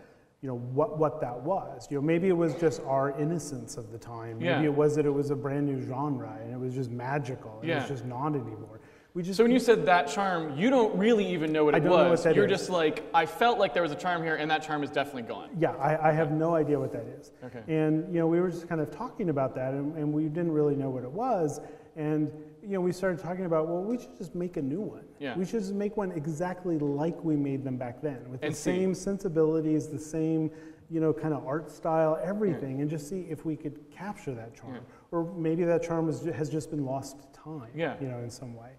you know, what, what that was. You know, maybe it was just our innocence of the time. Maybe Yeah. it was that it was a brand new genre and it was just magical. and It Yeah. was just not anymore. We just So when you said that charm, you don't really even know what it I don't know what was. that You're is. just like, I felt like there was a charm here, and that charm is definitely gone. Yeah, I, I have no idea what that is. Okay. And you know, we were just kind of talking about that, and, and we didn't really know what it was. And you know, we started talking about, well, we should just make a new one. Yeah. We should just make one exactly like we made them back then, with the see. same sensibilities, the same, you know, kind of art style, everything, and just see if we could capture that charm, Yeah. or maybe that charm has just been lost to time. Yeah. You know, in some way.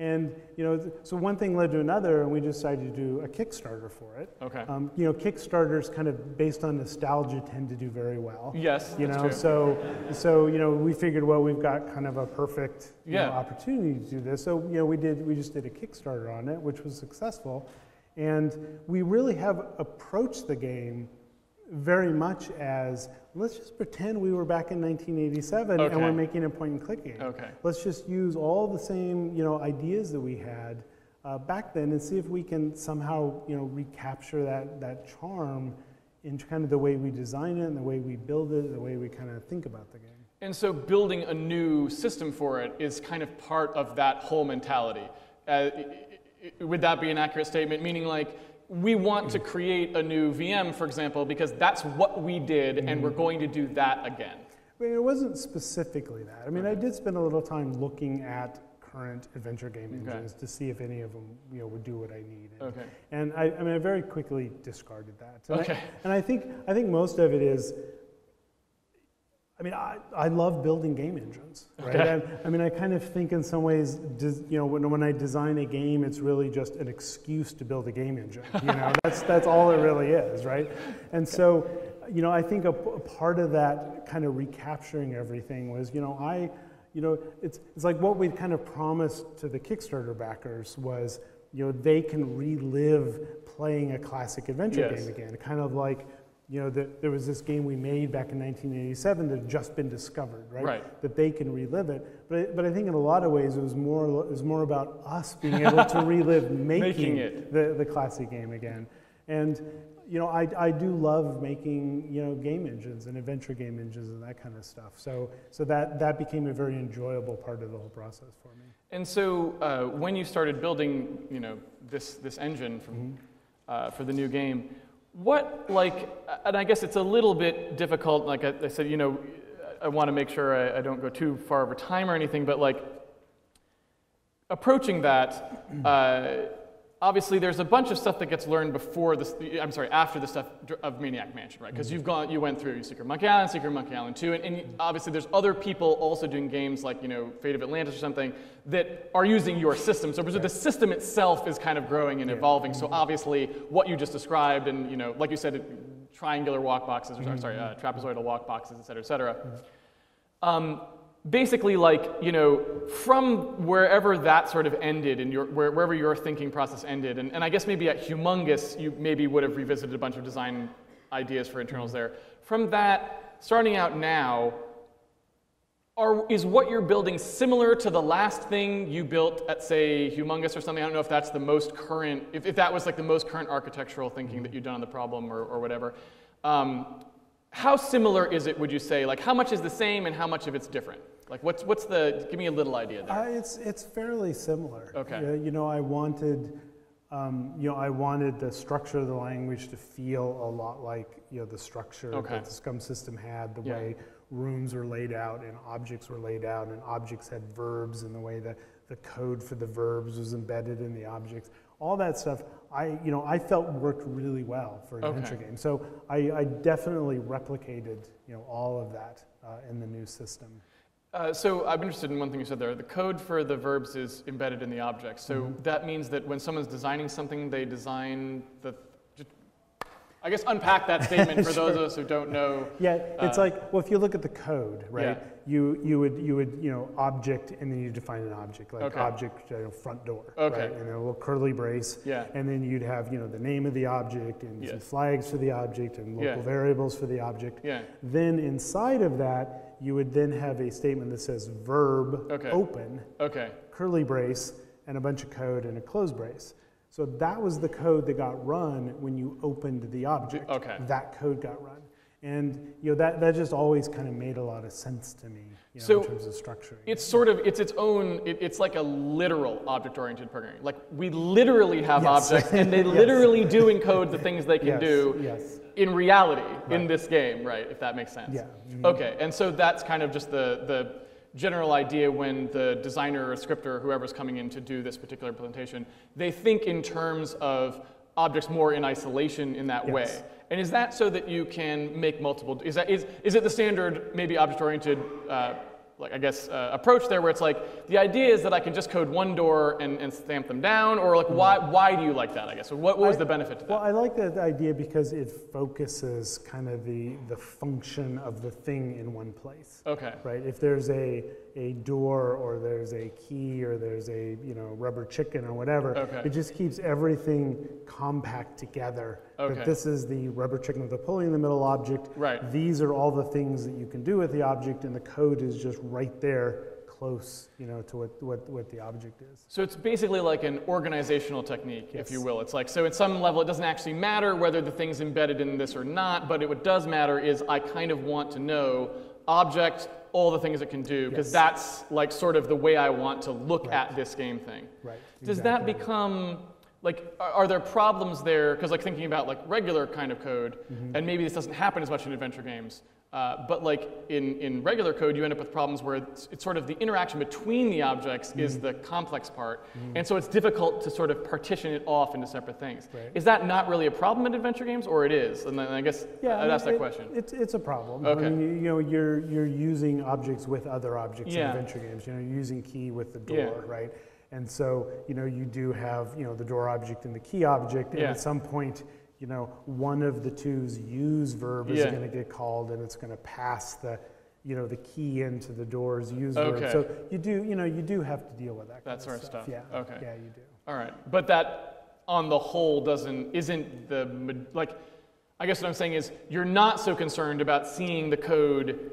And you know, so one thing led to another, and we decided to do a Kickstarter for it. Okay. Um, you know, Kickstarters kind of based on nostalgia tend to do very well. Yes, You that's know, true. so so you know, we figured, well, we've got kind of a perfect Yeah. know, opportunity to do this. So you know, we did we just did a Kickstarter on it, which was successful, and we really have approached the game very much as let's just pretend we were back in 1987 Okay. and we're making a point and click game. Okay. Let's just use all the same you know ideas that we had uh, back then and see if we can somehow you know recapture that that charm in kind of the way we design it and the way we build it, and the way we kind of think about the game. And so building a new system for it is kind of part of that whole mentality. Uh, would that be an accurate statement? Meaning, like, we want to create a new VM, for example, because that's what we did, and we're mm-hmm. going to do that again. I mean, it wasn't specifically that. I mean, I did spend a little time looking at current adventure game Okay. engines to see if any of them you know would do what I need. And, Okay. and I, I mean, I very quickly discarded that. And I- Okay. and I think I think most of it is. I mean, I, I love building game engines, *laughs* right? Okay. I, I mean, I kind of think in some ways, you know, when, when I design a game, it's really just an excuse to build a game engine. You know, *laughs* that's that's all it really is, right? And so, you know, I think a, a part of that kind of recapturing everything was, you know, I, you know, it's it's like what we kind of promised to the Kickstarter backers was, you know, they can relive playing a classic adventure Yes. game again, kind of like you know, that there was this game we made back in 1987 that had just been discovered, right? Right. That they can relive it. But, I, but I think in a lot of ways it was more, it was more about us being able to *laughs* relive making, Making it. The, the classic game again. And, you know, I, I do love making, you know, game engines and adventure game engines and that kind of stuff. So, so that, that became a very enjoyable part of the whole process for me. And so uh, when you started building, you know, this, this engine from, Mm-hmm. uh, for the new game, what, like, and I guess it's a little bit difficult, like I, I said, you know, I want to make sure I, I don't go too far over time or anything, but like, approaching that, uh, obviously there's a bunch of stuff that gets learned before this, I'm sorry, after the stuff of Maniac Mansion, right? Because you've gone, you went through Secret Monkey Island, Secret Monkey Island 2, and, and obviously there's other people also doing games like, you know, Fate of Atlantis or something that are using your system. So the system itself is kind of growing and evolving. So obviously what you just described and, you know, like you said, triangular walk boxes, or sorry, uh, trapezoidal walk boxes, et cetera, et cetera. Um, basically, like, you know, from wherever that sort of ended, and your, wherever your thinking process ended, and, and I guess maybe at Humongous, you maybe would have revisited a bunch of design ideas for internals there. From that, starting out now, are, is what you're building similar to the last thing you built at, say, Humongous or something? I don't know if that's the most current, if, if that was like the most current architectural thinking that you've done on the problem or, or whatever. Um, how similar is it, would you say? Like, how much is the same and how much of it's different? Like, what's, what's the, give me a little idea there. Uh, it's, it's fairly similar. Okay. You know, I wanted, um, you know, I wanted the structure of the language to feel a lot like, you know, the structure Okay. that the SCUMM system had, the Yeah. way rooms were laid out and objects were laid out and objects had verbs and the way that the code for the verbs was embedded in the objects. All that stuff, I, you know, I felt worked really well for an Okay. adventure game. So I, I definitely replicated, you know, all of that uh, in the new system. Uh, so I'm interested in one thing you said there. The code for the verbs is embedded in the object. So Mm-hmm. that means that when someone's designing something, they design the. I guess unpack that statement *laughs* for those of us who don't know. Yeah, it's Uh, like well, if you look at the code, right? Yeah. You you would you would you know object and then you define an object like Okay. object you know, front door, Okay. right? And a little curly brace. Yeah. And then you'd have you know the name of the object and some flags for the object and local Yeah. variables for the object. Yeah. Then inside of that, you would then have a statement that says verb Okay. open Okay. curly brace and a bunch of code and a close brace. So that was the code that got run when you opened the object. Okay. That code got run. And you know that, that just always kind of made a lot of sense to me you know, So in terms of structuring. It's sort of it's its own. It, it's like a literal object-oriented programming. Like we literally have Yes. objects, and they *laughs* Yes. literally do encode the things they can Yes, do yes. in reality in this game, right? If that makes sense. Yeah. Mhm. Okay, and so that's kind of just the the general idea when the designer or scripter, or whoever's coming in to do this particular implementation, they think in terms of objects more in isolation in that way. And is that so that you can make multiple? Is that is is it the standard maybe object-oriented? Uh, like I guess uh, approach there, where it's like the idea is that I can just code one door and, and stamp them down, or like why why do you like that? I guess. What, what was the benefit to that? Well, I like that idea because it focuses kind of the, the function of the thing in one place. okay. right? If there's a, a door or there's a key or there's a you know rubber chicken or whatever, Okay. it just keeps everything compact together. Okay. That this is the rubber chicken with a pulley in the middle object. Right. These are all the things that you can do with the object, and the code is just right there, close, you know, to what, what, what the object is. So it's basically like an organizational technique, if you will. It's like, so at some level, it doesn't actually matter whether the thing's embedded in this or not, but it, what does matter is I kind of want to know object, all the things it can do, because Yes. that's like sort of the way I want to look Right. at this game thing. Right. Does that become like are, are there problems there? Because like thinking about like regular kind of code, Mm-hmm. and maybe this doesn't happen as much in adventure games. Uh, but like in, in regular code, you end up with problems where it's, it's sort of the interaction between the objects is Mm-hmm. the complex part, and so it's difficult to sort of partition it off into separate things. Right. Is that not really a problem in adventure games, or it is? And then I guess Yeah, I'd ask mean, that it- question. It's, it's a problem. Okay. I mean, you, you know, you're, you're using objects with other objects Yeah. in adventure games. You know, you're using key with the door, Yeah. right? And so, you know, you do have, you know, the door object and the key object. And Yeah. at some point, you know, one of the two's use verb is Yeah. going to get called and it's going to pass the, you know, the key into the door's use Okay. verb. So you do, you know, you do have to deal with that. That kind sort of stuff. Yeah. Okay. Yeah, you do. All right, but that on the whole doesn't isn't the like. I guess what I'm saying is you're not so concerned about seeing the code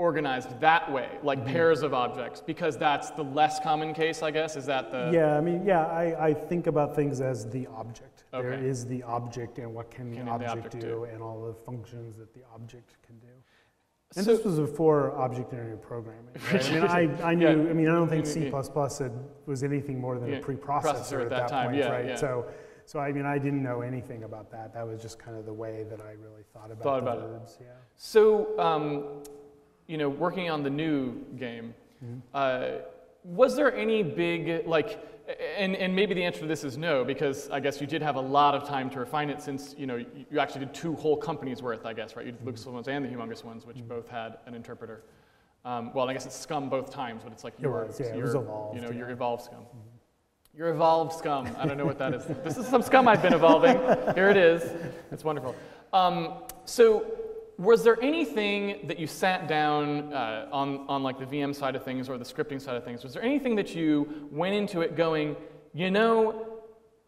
organized that way, like Mm-hmm. pairs of objects, because that's the less common case. I guess is that the Yeah, I mean, yeah, I, I think about things as the object. There Okay. is the object and what can, Can the the object, object do, do? and all the functions that the object can do. And So- this was before object-oriented programming. Right? I mean, I, *laughs* I knew. Yeah. I mean, I don't think C++ had, was anything more than Yeah, a preprocessor processor at that, time, point, yeah, right? yeah. So, so I mean, I didn't know anything about that. That was just kind of the way that I really thought about Thought the about it. verbs. Yeah. So, um, you know, working on the new game, Mm-hmm. uh, was there any big, like, and, and maybe the answer to this is no, because I guess you did have a lot of time to refine it since, you know, you, actually did two whole companies worth, I guess, right? You did the Lucas ones and the Humongous ones, which both had an interpreter. Um, well, I guess it's SCUMM both times, but it's like It your, was, yeah, it your, was evolved, you know, your yeah. evolved SCUMM. Your evolved scum. I don't know what that is. this is some scum I've been evolving. Here it is. It's wonderful. Um, so, was there anything that you sat down uh, on, on like the VM side of things or the scripting side of things? Was there anything that you went into it going, you know,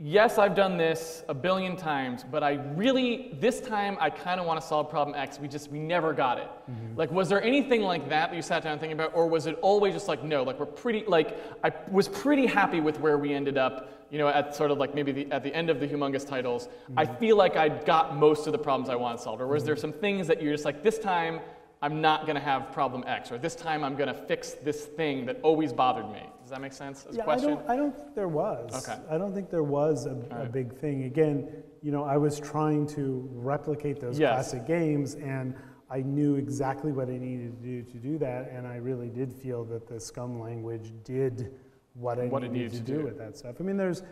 yes, I've done this a billion times, but I really, this time, I kind of want to solve problem X. We just, we never got it. Mm-hmm. Like, was there anything like that that you sat down thinking about, or was it always just like, no, like we're pretty, like, I was pretty happy with where we ended up, you know, at sort of like maybe the, at the end of the humongous titles. I Mm-hmm. feel like I got most of the problems I want solved, or was there some things that you're just like, this time, I'm not going to have problem X, or this time I'm going to fix this thing that always bothered me. Does that make sense as a Yeah, I don't, I don't think there was. Okay. I don't think there was a, a big thing. Again, you know, I was trying to replicate those Yes. classic games, and I knew exactly what I needed to do to do that, and I really did feel that the SCUMM language did what I What it needed, needed to to do do. with that stuff. I mean, there's,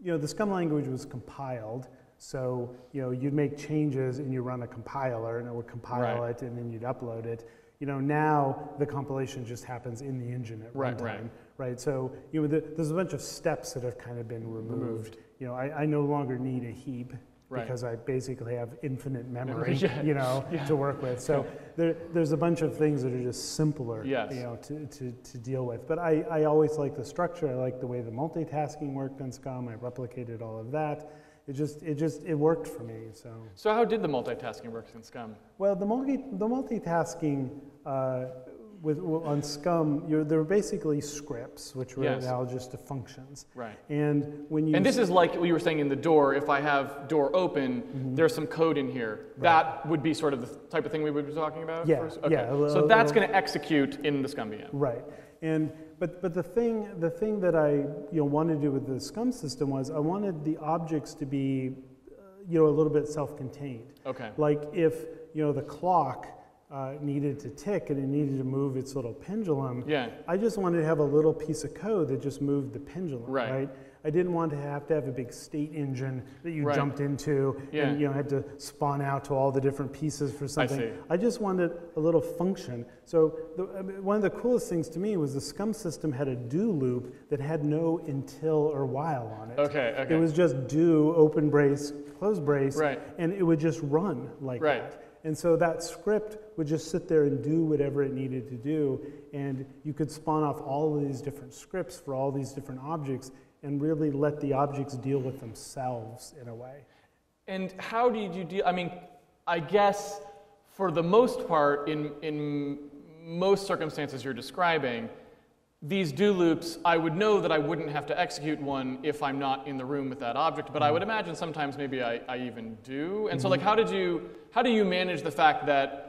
you know, the SCUMM language was compiled, so you know, you'd make changes and you run a compiler, and it would compile Right. it, and then you'd upload it. You know, now the compilation just happens in the engine at Right, runtime right. right? So you know, the, there's a bunch of steps that have kind of been removed. You know, I, I no longer need a heap Right. because I basically have infinite memory, *laughs* Yeah. you know, Yeah. to work with. So there, there's a bunch of things that are just simpler, Yes. you know, to, to, to deal with. But I, I always like the structure. I like the way the multitasking worked on SCUMM. I replicated all of that. It just, it just, it worked for me. So. So how did the multitasking work in SCUMM? Well, the, multi, the multitasking uh, with, on SCUMM, you're, they're basically scripts, which were Yes. analogous to functions. Right. And when you And this is like what you were saying in the door. If I have door open, Mm-hmm. there's some code in here. That would be sort of the type of thing we would be talking about. Yeah, first? Okay. yeah, so that's going to execute in the SCUMM VM. right, and but but the thing the thing that I you know wanted to do with the SCUMM system was I wanted the objects to be uh, you know a little bit self-contained. Okay. Like if you know the clock uh, needed to tick and it needed to move its little pendulum. Yeah. I just wanted to have a little piece of code that just moved the pendulum. Right. I didn't want to have to have a big state engine that you Right. jumped into Yeah. and you know had to spawn out to all the different pieces for something. see. I just wanted a little function. So the, one of the coolest things to me was the SCUMM system had a do loop that had no until or while on it. Okay, okay. It was just do open brace, close brace, Right. and it would just run like Right. that. And so that script would just sit there and do whatever it needed to do, and you could spawn off all of these different scripts for all these different objects and really let the objects deal with themselves in a way. And how did you deal? I mean, I guess for the most part, in, in most circumstances you're describing, these do loops, I would know that I wouldn't have to execute one if I'm not in the room with that object, but I would mm-hmm. imagine sometimes maybe I, I even do. And so like mm-hmm. how did you, how do you manage the fact that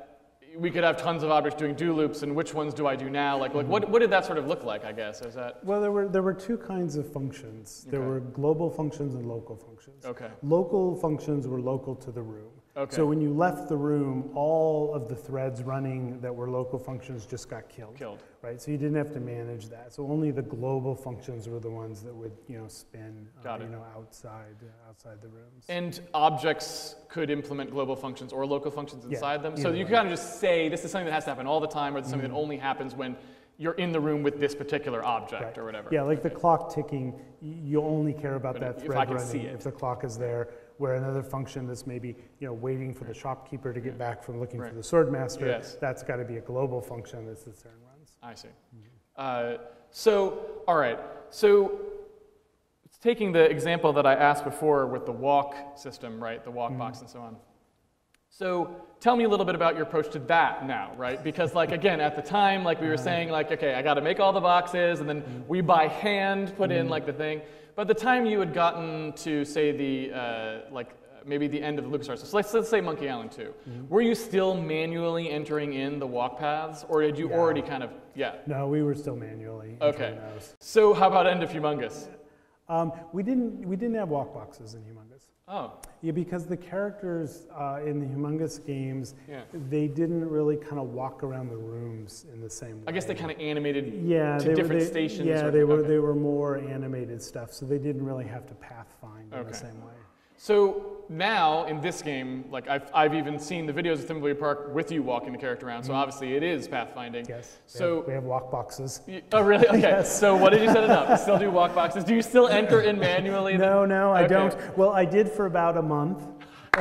we could have tons of objects doing do loops and which ones do I do now? Like, like what, what did that sort of look like, I guess? Is that, Well, there were, there were two kinds of functions. There Okay. were global functions and local functions. okay, Local functions were local to the room. Okay. So when you left the room, all of the threads running that were local functions just got killed. killed. Right, so you didn't have to manage that. So only the global functions were the ones that would, you know, spin, uh, you know, outside, uh, outside the rooms. And objects could implement global functions or local functions Yeah, inside them. So you can kind of just say this is something that has to happen all the time, or this is something that only happens when you're in the room with this particular object Right. or whatever. Yeah, like the clock ticking, you only care about But that if thread running see it. if the clock is there. Where another function that's maybe, you know, waiting for the shopkeeper to get mm-hmm. back from looking Right. for the sword master, Yes. that's got to be a global function that sits there and runs. I see. Mm-hmm. Uh, so, all right. So, taking the example that I asked before with the walk system, right? The walk box mm-hmm. and so on. So, tell me a little bit about your approach to that now, right? Because, like, again, at the time, like we were *laughs* saying, like, okay, I got to make all the boxes, and then we by hand put in like the thing. But the time you had gotten to say the uh, like maybe the end of the LucasArts. So let's, let's say Monkey Island 2. Were you still manually entering in the walk paths, or did you Yeah. already kind of yeah? No, we were still manually Okay. those. So how about End of Humongous? Um, we didn't we didn't have walk boxes in Humongous. Oh, Yeah, because the characters uh, in the Humongous games, Yeah. they didn't really kind of walk around the rooms in the same way. I guess they kind of animated. yeah, to they different they, stations Yeah, they were okay. they were more animated stuff, so they didn't really have to pathfind in the same way. So now in this game, like I've, I've even seen the videos of Thimbleweed Park with you walking the character around. So obviously it is pathfinding. Mm-hmm. Yes. we So have, we have walk boxes. Y- Oh, really? *laughs* Okay. Yes. So what did you set it up? You still do walk boxes? Do you still enter in manually? No, no, I Okay. don't. Well, I did for about a month. *laughs*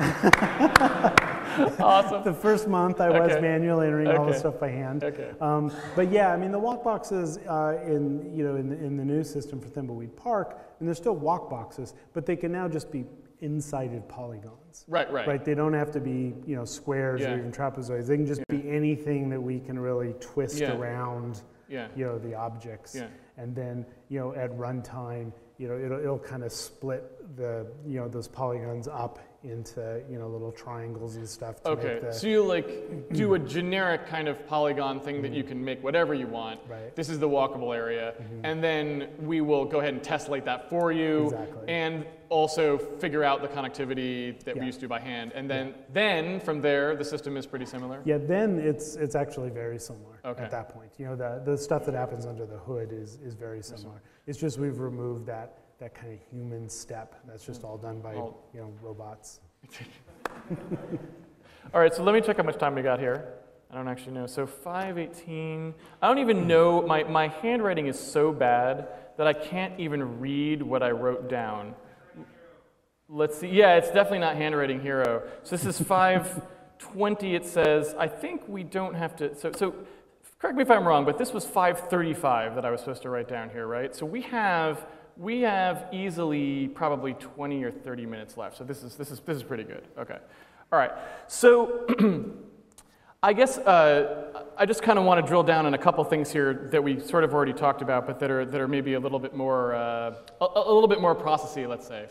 awesome. The first month I was Okay. manually entering all the stuff by hand. Okay. Um, but yeah, I mean the walk boxes uh, in you know in the, in the new system for Thimbleweed Park, and they're still walk boxes, but they can now just be n-sided polygons. Right, right. Right, they don't have to be you know squares Yeah. or even trapezoids. They can just be anything that we can really twist Yeah. around Yeah. you know the objects. Yeah. And then you know at runtime, you know it'll, it'll kind of split the you know those polygons up into you know little triangles and stuff to Okay, make the so you like *clears throat* do a generic kind of polygon thing that you can make whatever you want. Right. Mm-hmm. This is the walkable area, and then we will go ahead and tessellate that for you, Exactly. and also figure out the connectivity that we used to do by hand. And then, then from there, the system is pretty similar. Yeah, then it's it's actually very similar Okay. at that point. You know, the the stuff that happens under the hood is is very similar. It's just we've removed that that kind of human step. That's just hmm. all done by All- you know robots. *laughs* All right, so let me check how much time we got here. I don't actually know. So 518. I don't even know. My, my handwriting is so bad that I can't even read what I wrote down. Let's see. Yeah, it's definitely not handwriting hero. So this is *laughs* 520. It says, I think we don't have to. So, so correct me if I'm wrong, but this was 535 that I was supposed to write down here, right? So we have. We have easily probably 20 or 30 minutes left. So this is, this is, this is pretty good. Okay. All right. So *clears throat* I guess uh, I just kind of want to drill down on a couple things here that we sort of already talked about, but that are, that are maybe a little bit more, uh, a, a little bit more processy, let's say.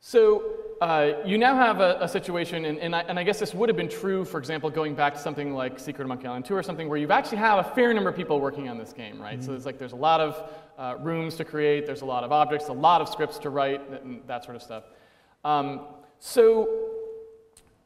So uh, you now have a, a situation, and, and, I, and I guess this would have been true, for example, going back to something like Secret of Monkey Island 2 or something, where you've actually have a fair number of people working on this game, right? So it's like there's a lot of uh, rooms to create, there's a lot of objects, a lot of scripts to write, and that sort of stuff. Um, so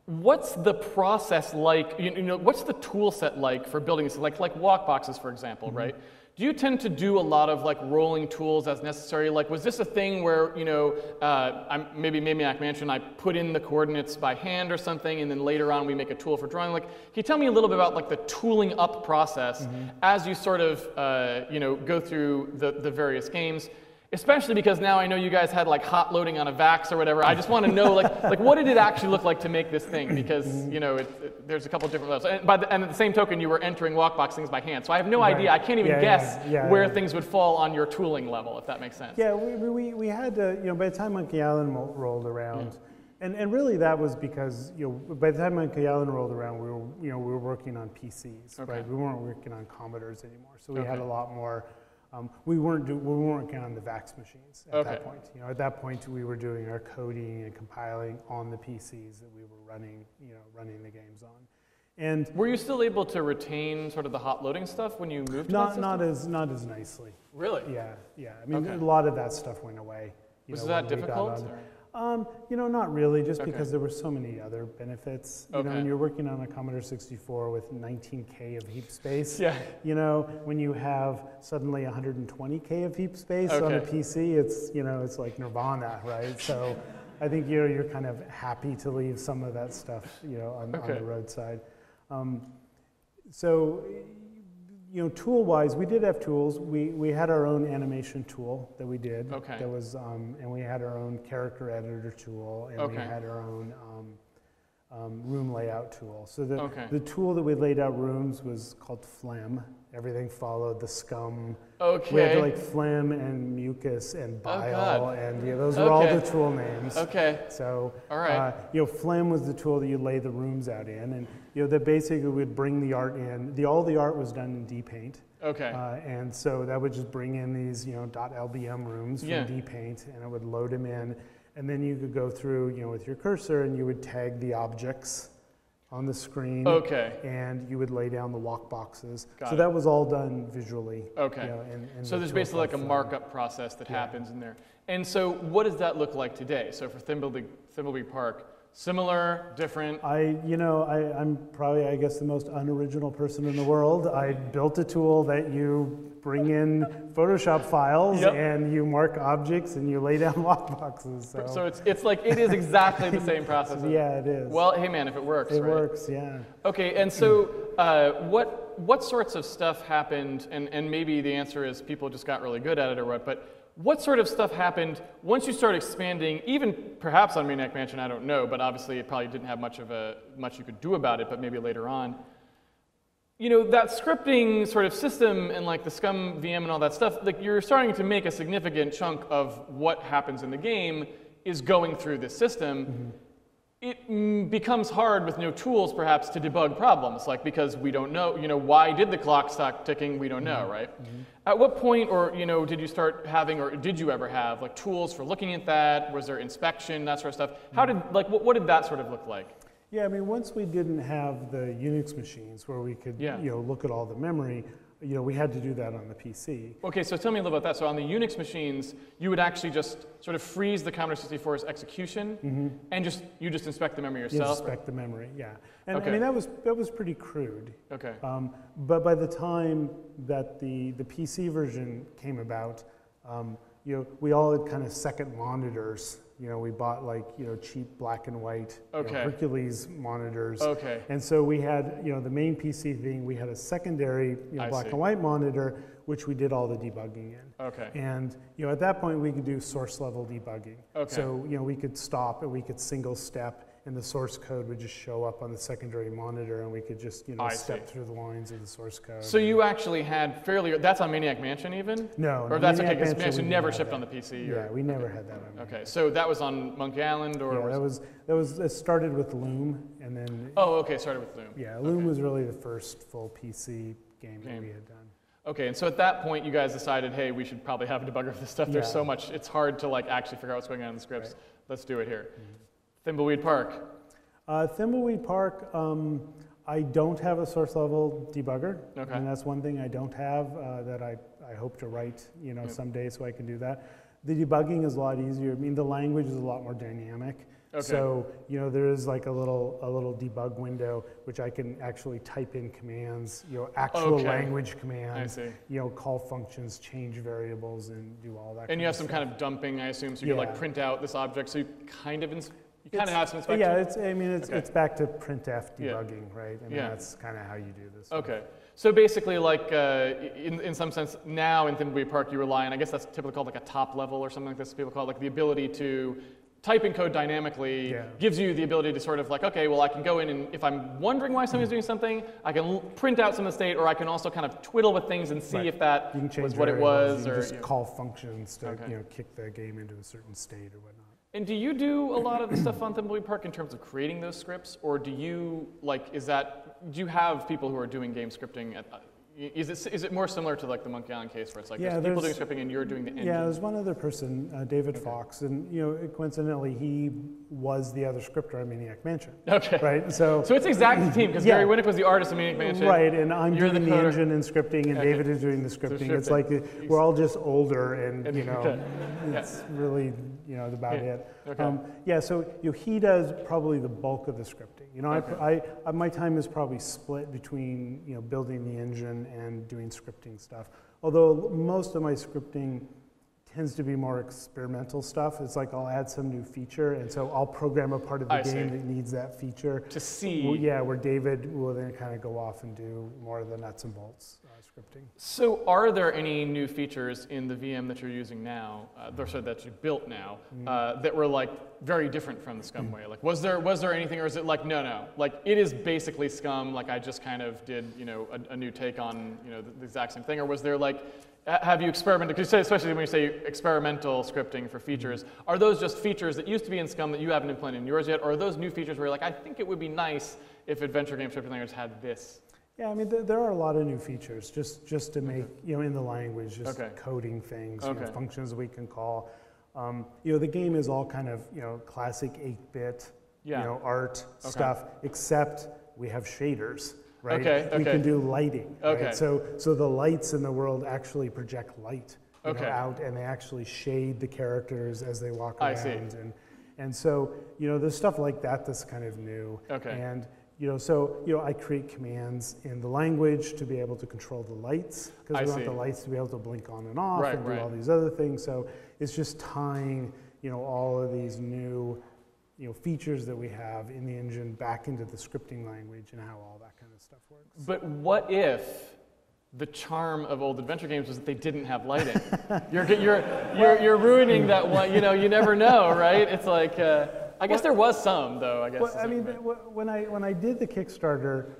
what's the process like you, you know what's the tool set like for building this like like walk boxes for example right do you tend to do a lot of like rolling tools as necessary? Like was this a thing where you know uh, I'm, maybe Maniac Mansion I put in the coordinates by hand or something and then later on we make a tool for drawing? Like can you tell me a little bit about like the tooling up process as you sort of uh, you know go through the, the various games Especially because now I know you guys had like hot loading on a VAX or whatever. I just want to know like, *laughs* like what did it actually look like to make this thing? Because you know it, it- there's a couple different levels. And, by the, and at the same token, you were entering walkbox things by hand. So I have no Right. idea. I can't even Yeah, guess yeah, where yeah. things would fall on your tooling level, if that makes sense. Yeah, we, we- we, had to, you know, by the time Monkey Island rolled around, mm. and, and really that was because, you know, by the time Monkey Island rolled around, we were, you know, we were working on PCs, Okay. right? We weren't working on Commodores anymore. So we had a lot more, um, we weren't do, we weren't on the VAX machines at Okay. that point. You know, at that point we were doing our coding and compiling on the PCs that we were running, you know, running the games on. And Were you still able to retain sort of the hot loading stuff when you moved not, not as, not as nicely. really. Yeah, yeah. I mean, Okay. a lot of that stuff went away. you Was know, that when we got difficult? Um, you know, not really, just Okay. because there were so many other benefits. You know, Okay. when you're working on a Commodore 64 with 19K of heap space, Yeah. you know, when you have suddenly 120K of heap space on a Okay. PC, it's, you know, it's like nirvana, right? So I think you're, you're kind of happy to leave some of that stuff, you know, on, on Okay. the roadside. Um, so, you know, tool-wise, we did have tools. We, we had our own animation tool that we did. Okay. That was, um, and we had our own character editor tool, and we had our own um, um, room layout tool. So the, Okay. the tool that we laid out rooms was called Phlegm. Everything followed the scum. Okay. We had like phlegm and mucus and Oh, bile, God. and yeah, those were all the tool names. okay. So, All right. uh, you know, Phlegm was the tool that you lay the rooms out in, and you know that basically would bring the art in. The all the art was done in DPaint, Okay. uh, and so that would just bring in these you know .lbm rooms from Yeah. DPaint, and it would load them in, and then you could go through you know with your cursor and you would tag the objects on the screen. okay. And you would lay down the walk boxes. Got so it. that was all done visually. Okay. You know, in, in So the there's basically like a markup process that happens in there. And so what does that look like today? So for Thimbleby, Thimbleby Park, similar, different? I, you know, I, I'm probably, I guess, the most unoriginal person in the world. I built a tool that you bring in Photoshop files Yep. and you mark objects and you lay down *laughs* walk boxes. So, So it's, it's like, it is exactly the same process. *laughs* yeah, it is. Well, hey man, if it works, it right? works, yeah. Okay, and so uh, what, what sorts of stuff happened, and, and maybe the answer is people just got really good at it or what, but what sort of stuff happened once you start expanding, even perhaps on Maniac Mansion, I don't know, but obviously it probably didn't have much of a much you could do about it, but maybe later on. You know, that scripting sort of system and like the Scum VM and all that stuff, like you're starting to make a significant chunk of what happens in the game is going through this system. Mm-hmm. It mm, becomes hard with no tools, perhaps, to debug problems, like because we don't know, you know, why did the clock stop ticking? We don't know, mm-hmm. right? Mm-hmm. At what point, or you know, did you start having, or did you ever have, like tools for looking at that? Was there inspection, that sort of stuff? How did, mm-hmm. like, what, what did that sort of look like? Yeah, I mean, once we didn't have the Unix machines where we could, Yeah. you know, look at all the memory, you know, we had to do that on the PC. Okay, so tell me a little about that. So on the Unix machines, you would actually just sort of freeze the Commodore 64's execution, and just you just inspect the memory You yourself. inspect the memory, yeah. And Okay. I mean, that was that was pretty crude. Okay. Um, but by the time that the the PC version came about, um, you know, we all had kind of second monitors. You know, we bought like you know cheap black and white you know, Okay. Hercules monitors. Okay. And so we had, you know, the main PC thing, we had a secondary, you know, I black see. and white monitor, which we did all the debugging in. Okay. And, you know, at that point, we could do source level debugging. Okay. So, you know, we could stop and we could single step, and the source code would just show up on the secondary monitor, and we could just, you know, I step see. through the lines of the source code. So you actually had fairly, that's on Maniac Mansion even? No, Or no, that's Maniac okay, because Mansion, we never shipped on the PC? Yeah, or- we never had that on. Okay, so that was on Monkey Island, or Yeah, was that was, that was, it started with Loom, and then, Oh, okay, started with Loom. yeah, Loom was really the first full PC game that we had done. Okay, and so at that point, you guys decided, hey, we should probably have a debugger for this stuff. There's so much, it's hard to like actually figure out what's going on in the scripts. Right. Let's do it here. Mm-hmm. Thimbleweed Park. Uh, Thimbleweed Park, um, I don't have a source level debugger. Okay. And that's one thing I don't have uh, that I, I hope to write, you know, Yep. someday so I can do that. The debugging is a lot easier. I mean, the language is a lot more dynamic. Okay. So, you know, there is like a little, a little debug window which I can actually type in commands, you know, actual Okay. language commands, you know, call functions, change variables, and do all that. And you have some stuff. kind of dumping, I assume, so you can like print out this object. So you kind of, you kind of have some inspection. Yeah, it's, I mean, it's, Okay. it's back to printf Yeah. debugging, right? I mean, Yeah. that's kind of how you do this. Okay. So basically, like uh, in, in some sense, now in Thimbleweed Park, you rely on, I guess that's typically called like a top level or something like this. People call it like the ability to type in code dynamically Yeah. gives you the ability to sort of like, okay, well, I can go in and if I'm wondering why somebody's doing something, I can l- print out some of the state, or I can also kind of twiddle with things and see Right. if that You can change was what it was, you or just you know. call functions to Okay. you know kick the game into a certain state or whatnot. And do you do a lot of the stuff on Thimbleweed Park in terms of creating those scripts, or do you like is that do you have people who are doing game scripting? At, is it is it more similar to like the Monkey Island case where it's like Yeah, there's people doing scripting and you're doing the engine? Yeah, there's one other person, uh, David Fox, and you know coincidentally he was the other scripter on Maniac Mansion, Okay. right? So. *laughs* So it's the exact team because Yeah. Gary Winnick was the artist of Maniac Mansion. Right, and I'm You're doing the the, coder. engine and scripting, and Okay. David is doing the scripting. It's shipping. like uh, we're all just older, and And- you *laughs* know, okay. it's really you know about Yeah. it. Okay. Um, yeah, so you know, he does probably the bulk of the scripting. You know, Okay. I, I, my time is probably split between you know building the engine and doing scripting stuff. Although most of my scripting tends to be more experimental stuff. It's like I'll add some new feature, and so I'll program a part of the I game see. that needs that feature. To see. Well, yeah, where David will then kind of go off and do more of the nuts and bolts scripting. So are there any new features in the VM that you're using now, uh, or sorry, that you built now, Mm-hmm. uh, that were like very different from the SCUMM way? Like, was there was there anything, or is it like no, no, like it is basically SCUMM? Like I just kind of did, you know, a, a new take on, you know, the, the exact same thing, or was there like have you experimented? Because especially when you say experimental scripting for features, are those just features that used to be in SCUMM that you haven't implemented in yours yet, or are those new features where you're like, I think it would be nice if adventure game scripting languages had this? Yeah, I mean, there, there are a lot of new features just, just to make, you know, in the language, just Okay. coding things, you know, Okay. functions we can call. Um, you know, the game is all kind of, you know, classic 8-bit, Yeah. you know, art Okay. stuff, except we have shaders, right? Okay, We okay. can do lighting, Okay. right? So, so the lights in the world actually project light you know, Okay. out, and they actually shade the characters as they walk I around. see. And, and so, you know, there's stuff like that that's kind of new. Okay. And, you know, so, you know, I create commands in the language to be able to control the lights, because we want the lights to be able to blink on and off Right, and do right. all these other things. So it's just tying, you know, all of these new, you know, features that we have in the engine back into the scripting language and how all that kind of stuff works. But what if the charm of old adventure games was that they didn't have lighting. *laughs* you're, you're, you're, you're ruining that one. You know, you never know, right? It's like, uh, I guess there was some, though, I guess. Well, I mean, when I, when I did the Kickstarter,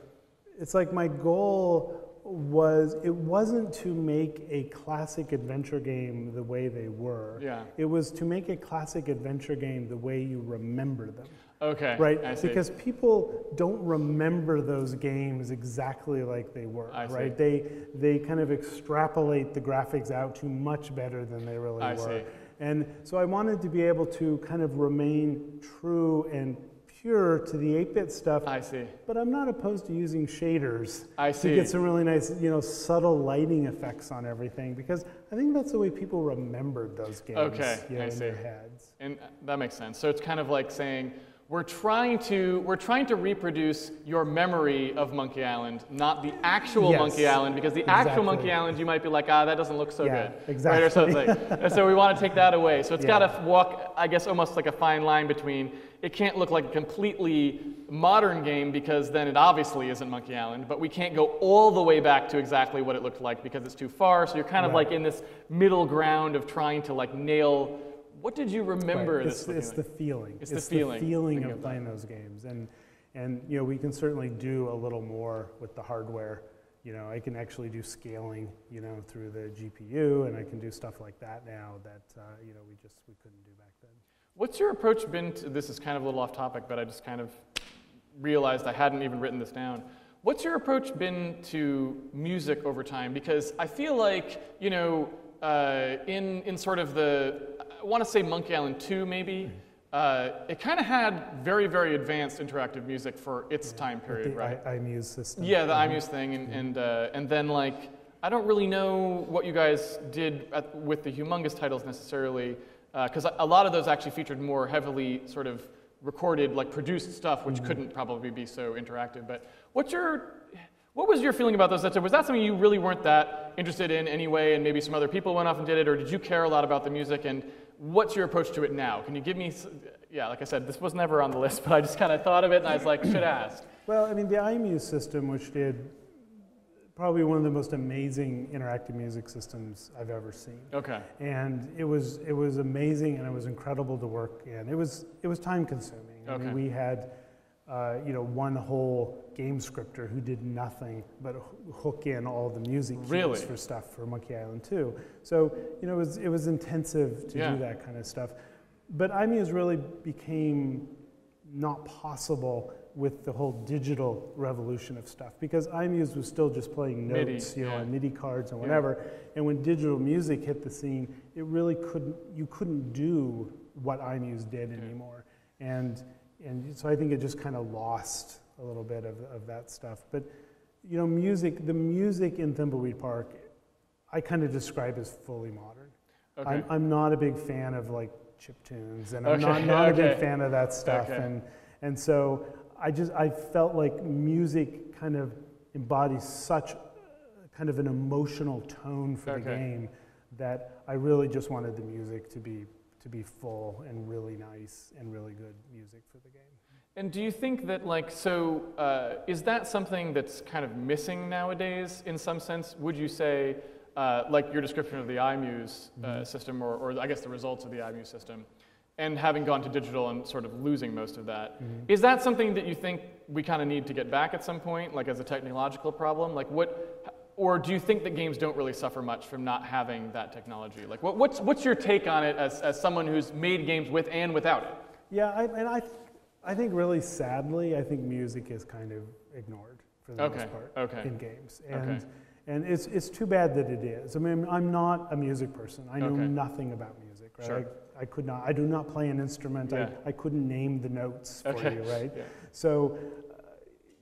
it's like my goal was it wasn't to make a classic adventure game the way they were. Yeah. It was to make a classic adventure game the way you remember them. Okay. Right? I see. Because people don't remember those games exactly like they were. I see. right? They they kind of extrapolate the graphics out to much better than they really I were. see. And so I wanted to be able to kind of remain true and pure to the 8-bit stuff. I see. But I'm not opposed to using shaders I to get some really nice, you know, subtle lighting effects on everything because I think that's the way people remembered those games Okay, you know, I in their heads. And uh, that makes sense. So it's kind of like saying we're trying to we're trying to reproduce your memory of Monkey Island, not the actual Yes, Monkey Island, because the actual. Monkey Island you might be like, ah, that doesn't look so Yeah, good, right, exactly. or something. and so we want to take that away. So it's Yeah. got to walk, I guess, almost like a fine line between. It can't look like a completely modern game because then it obviously isn't Monkey Island, but we can't go all the way back to exactly what it looked like because it's too far. So you're kind of Right. like in this middle ground of trying to like nail. What did you remember Right. It's, it's the feeling. It's the feeling when you of playing those games, and and you know we can certainly do a little more with the hardware. You know, I can actually do scaling, you know, through the GPU, and I can do stuff like that now that uh, you know we just we couldn't do back then. What's your approach been to this? Is kind of a little off topic, but I just kind of realized I hadn't even written this down. What's your approach been to music over time? Because I feel like you know, uh, in in sort of the, I want to say Monkey Island 2 maybe. Uh, it kind of had very, very advanced interactive music for its time period, the right? I, IMUSE system. Yeah, the iMuse thing, and and, uh, and then like I don't really know what you guys did at, with the Humongous titles necessarily, because a a lot of those actually featured more heavily sort of recorded, like produced stuff, which couldn't probably be so interactive. But what's your what was your feeling about those? Was that something you really weren't that interested in anyway, and maybe some other people went off and did it, or did you care a lot about the music? And what's your approach to it now? Can you give me? Yeah, like I said, this was never on the list, *laughs* but I just kind of thought of it, and I was like, should ask. Well, I mean, the iMuse system, which did probably one of the most amazing interactive music systems I've ever seen. Okay. and it was it was amazing and it was incredible to work in. It was it was time consuming. I Okay. mean, we had uh, you know one whole game scripter who did nothing but hook in all the music cues Really? for stuff for Monkey Island 2. So you know it was it was intensive to Yeah. do that kind of stuff. But iMuse really became not possible with the whole digital revolution of stuff because iMuse was still just playing MIDI, notes, you know, yeah. on MIDI cards and Yeah. whatever. And when digital music hit the scene, it really couldn't you couldn't do what iMuse did anymore. And and so I think it just kind of lost a little bit of, of that stuff. But you know, music the music in Thimbleweed Park, I kind of describe as fully modern. Okay. I'm, I'm not a big fan of like chip tunes, and I'm Okay, not, not a big fan of that stuff. Okay. And and so I just I felt like music kind of embodies such kind of an emotional tone for the game that I really just wanted the music to be to be full and really nice and really good music for the game. And do you think that, like, so uh, is that something that's kind of missing nowadays in some sense? Would you say, uh, like your description of the iMuse uh, system, or, or I guess the results of the iMuse system, and having gone to digital and sort of losing most of that, is that something that you think we kind of need to get back at some point, like as a technological problem? Like, what, or do you think that games don't really suffer much from not having that technology? Like, what, what's, what's your take on it as, as someone who's made games with and without it? Yeah, I, and I, th- I think really sadly, I think music is kind of ignored for the Okay, most part okay, in games, okay. and and it's it's too bad that it is. I mean, I'm not a music person. I know nothing about music. Right? Sure. I, I could not. I do not play an instrument. Yeah. I, I couldn't name the notes for Okay, you. Right. *laughs* yeah. So.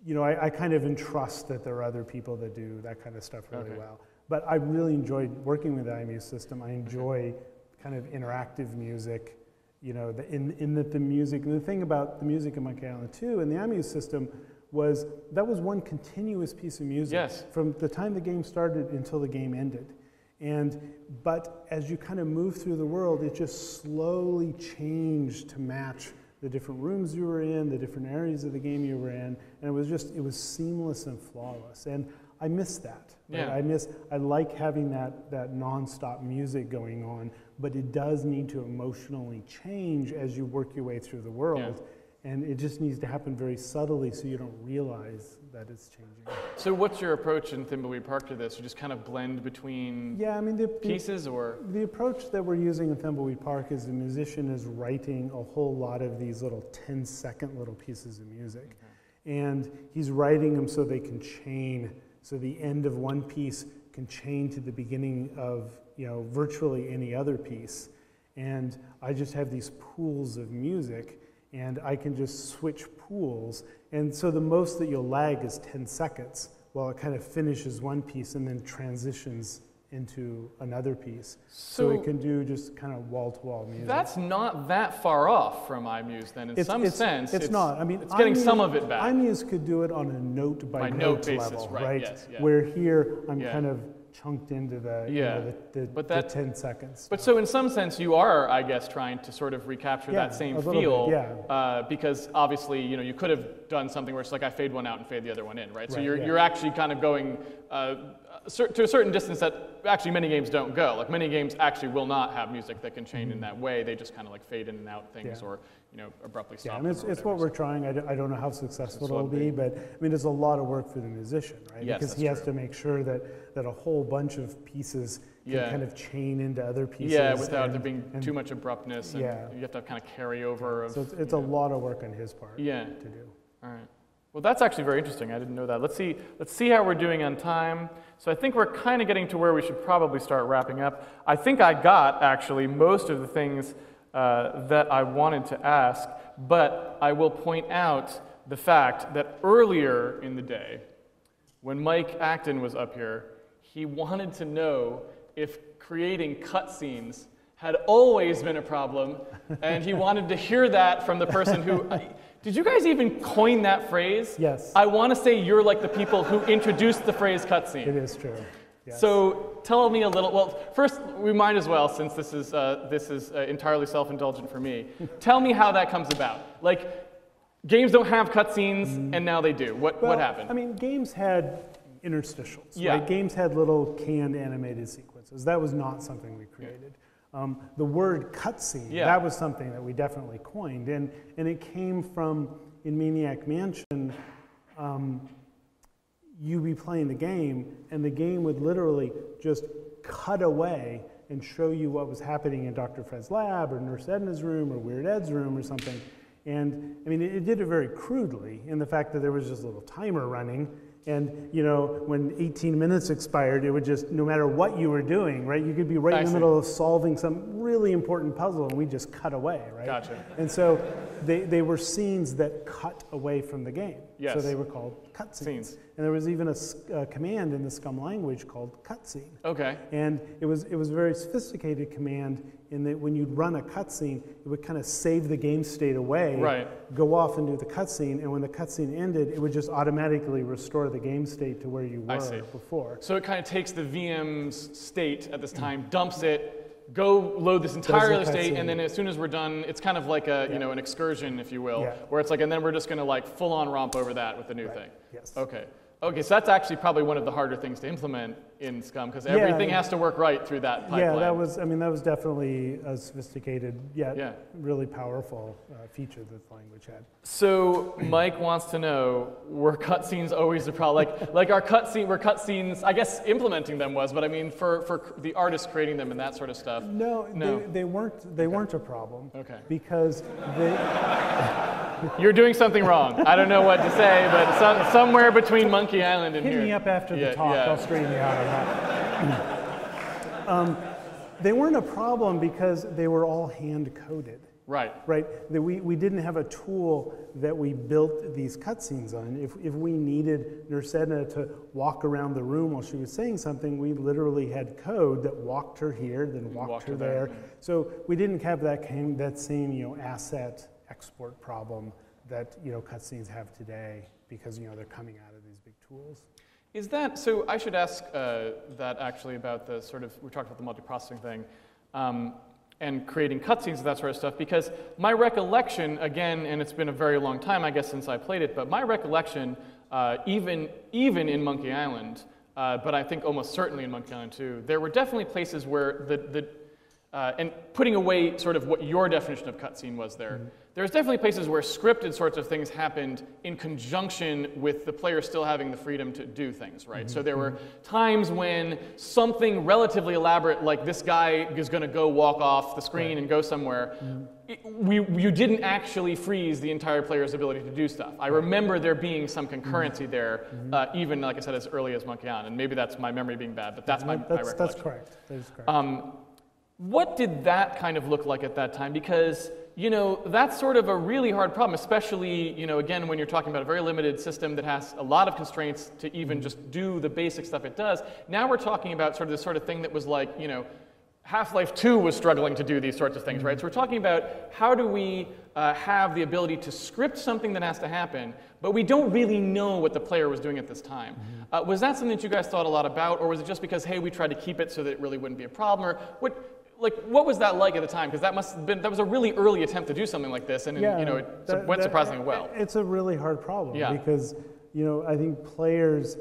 You know, I, I kind of entrust that there are other people that do that kind of stuff really Okay. well. But I really enjoyed working with the iMuse system. I enjoy kind of interactive music you know, the, in, in that the music, and the thing about the music in Monkey Island 2 and the iMuse system was that was one continuous piece of music Yes. from the time the game started until the game ended. And, but as you kind of move through the world, it just slowly changed to match the different rooms you were in, the different areas of the game you were in, and it was just, it was seamless and flawless. And I miss that. right? Yeah. I miss. I like having that that nonstop music going on, but it does need to emotionally change as you work your way through the world, and it just needs to happen very subtly so you don't realize that it's changing. So what's your approach in Thimbleweed Park to this? You just kind of blend between Yeah, I mean the pieces, or The approach that we're using in Thimbleweed Park is the musician is writing a whole lot of these little 10 second little pieces of music. Mm-hmm. And he's writing them so they can chain, so the end of one piece can chain to the beginning of, you know, virtually any other piece. And I just have these pools of music and I can just switch pools. And so the most that you'll lag is 10 seconds while it kind of finishes one piece and then transitions into another piece. So, So- it can do just kind of wall to wall music. that's not that far off from iMuse then. In it's, some it's, sense, it's, not. I mean, it's getting iMuse- some of it back. iMuse could do it on a note by, By note, note basis, level, right, yes, yeah. Where here I'm Yeah. kind of chunked into the, you Yeah, know, the, the, but the that- 10 seconds. But so in some sense, you are, I guess, trying to sort of recapture Yeah, that same a little bit, feel, yeah. uh, because obviously, you know, you could have done something where it's like I fade one out and fade the other one in, right? So Right, you're, yeah. you're actually kind of going uh, to a certain distance that actually many games don't go. Like many games actually will not have music that can chain in that way. They just kind of like fade in and out things, Mm-hmm. Yeah. or you know, abruptly yeah, stop. I mean, it's, it's what we're trying. I don't, I don't know how successful it'll it'll be, but I mean, it's a lot of work for the musician, right? Yes, because he has true. to make sure that, that a whole bunch of pieces can Yeah. kind of chain into other pieces. Yeah, without there being and too much abruptness, and Yeah. you have to have kind of carryover of. So it's, it's a know. lot of work on his part Yeah. to do. All right. Well, that's actually very interesting. I didn't know that. Let's see. Let's see how we're doing on time. So I think we're kind of getting to where we should probably start wrapping up. I think I got actually most of the things uh, that I wanted to ask, but I will point out the fact that earlier in the day, when Mike Acton was up here, he wanted to know if creating cutscenes had always been a problem, and he wanted to hear that from the person who. Did you guys even coin that phrase? Yes. I want to say you're like the people who introduced the phrase cutscene. It is true. Yes. So tell me a little. Well, first we might as well, since this is uh, this is uh, entirely self-indulgent for me. tell me how that comes about. Like, games don't have cutscenes, and now they do. What Mm. Well, what happened? I mean, games had interstitials. Yeah. Right? Games had little canned animated sequences. That was not something we created. Um, the word cutscene, Yeah. that was something that we definitely coined. And, and it came from, in Maniac Mansion, um, you'd be playing the game, and the game would literally just cut away and show you what was happening in Dr. Fred's lab or Nurse Edna's room or Weird Ed's room or something. And I mean, it, it did it very crudely in the fact that there was just a little timer running. And you know, when 18 minutes expired, it would just, no matter what you were doing, right? You could be right I in the see. middle of solving some really important puzzle, and we just cut away, right? Gotcha. And so they, they were scenes that cut away from the game. Yes. So they were called cutscenes. Scenes. And there was even a command in the SCUMM language called cutscene. okay. And it was, it was a very sophisticated command in that when you'd run a cutscene, it would kind of save the game state away, Right. go off and do the cutscene, and when the cutscene ended, it would just automatically restore the game state to where you were before. So it kind of takes the VM's state at this time, dumps it, go load this entire other state, and then as soon as we're done, it's kind of like a you know an excursion, if you will, Yeah. where it's like, and then we're just going to like full on romp over that with the new thing. Yes. Okay. Okay, so that's actually probably one of the harder things to implement in SCUMM because everything has to work right through that pipeline. Yeah, that was, I mean, that was definitely a sophisticated yet Yeah. really powerful uh, feature that the language had. So Mike wants to know: Were cutscenes always a problem? Like, like our cutscene, were cutscenes? I guess implementing them was, but I mean, for for the artists creating them and that sort of stuff. No, No. They, they weren't. They weren't a problem. Okay. Because they, *laughs* You're doing something wrong. I don't know what to say, but some, somewhere between Monkey Island and hit here. me up after Yeah, the talk. yeah. I'll straighten you out that. um, they weren't a problem because they were all hand coded. Right. Right, that we, we didn't have a tool that we built these cutscenes on. If, if we needed Nurse Edna to walk around the room while she was saying something, we literally had code that walked her here, then walked, walked her her there. there. So we didn't have that, kind, that same you know, asset export problem that you know, cutscenes have today because you know, they're coming out of these big tools. Is that so? I should ask uh, that actually about the sort of we talked about the multiprocessing thing. Um, and creating cutscenes and that sort of stuff, because my recollection, again, and it's been a very long time, I guess, since I played it, but my recollection uh, even, even in Monkey Island, uh, but I think almost certainly in Monkey Island 2, there were definitely places where the, the uh, and putting away sort of what your definition of cutscene was there, Mm-hmm. there's definitely places where scripted sorts of things happened in conjunction with the player still having the freedom to do things, right? Mm-hmm. So there were times when something relatively elaborate, like this guy is going to go walk off the screen and go somewhere, Mm-hmm. it- we, you didn't actually freeze the entire player's ability to do stuff. I remember there being some Mm-hmm. concurrency there, uh, even, like I said, as early as Monkey Island. And maybe that's my memory being bad, but that's my, my That's, recollection. that's correct. That is correct. Um, what did that kind of look like at that time? Because you know that's sort of a really hard problem, especially you know again when you're talking about a very limited system that has a lot of constraints to even just do the basic stuff it does. Now we're talking about sort of the sort of thing that was like you know. Half-Life 2 was struggling to do these sorts of things, right? So we're talking about how do we uh, have the ability to script something that has to happen, but we don't really know what the player was doing at this time. Uh, was that something that you guys thought a lot about, or was it just because hey, we tried to keep it so that it really wouldn't be a problem, or what? Like, what was that like at the time? Because that must have been that was a really early attempt to do something like this, and you know it that- went that- surprisingly well. It's a really hard problem Yeah. because you know I think players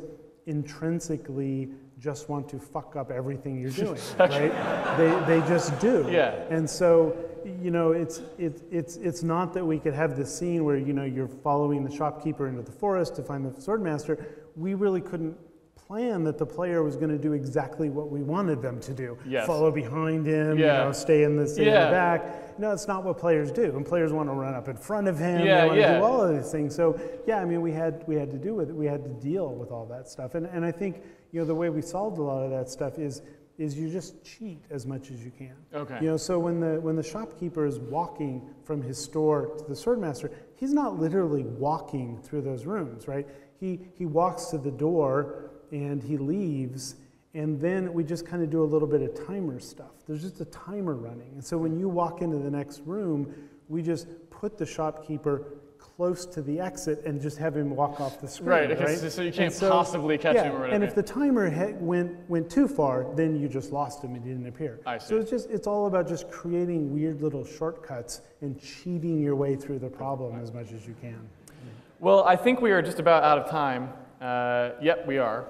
intrinsically just want to fuck up everything you're *laughs* doing, right? They, they just do. Yeah. And so you know it's it's it's it's not that we could have this scene where you know you're following the shopkeeper into the forest to find the swordmaster. We really couldn't plan that the player was going to do exactly what we wanted them to do. Yes. Follow behind him, Yeah. you know, stay in the, stay in the back. No, it's not what players do. And players want to run up in front of him. Yeah, they want yeah. to do all of these things. So yeah, I mean, we had we had to do with it. We had to deal with all that stuff. And and I think you know the way we solved a lot of that stuff is is you just cheat as much as you can. Okay. You know, so when the when the shopkeeper is walking from his store to the swordmaster, he's not literally walking through those rooms, right? He he walks to the door and he leaves. And then we just kind of do a little bit of timer stuff. There's just a timer running. And so when you walk into the next room, we just put the shopkeeper close to the exit and just have him walk off the screen. Right, Right, so you can't And possibly catch yeah, him or whatever. And if the timer he- went, went too far, then you just lost him and he didn't appear. I see. So it's just it's all about just creating weird little shortcuts and cheating your way through the problem as much as you can. Well, I think we are just about out of time. Uh, yep, we are.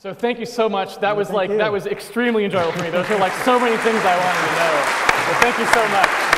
So thank you so much. That was like you. that was extremely enjoyable for me. Those are like so many things I wanted to know. So thank you so much.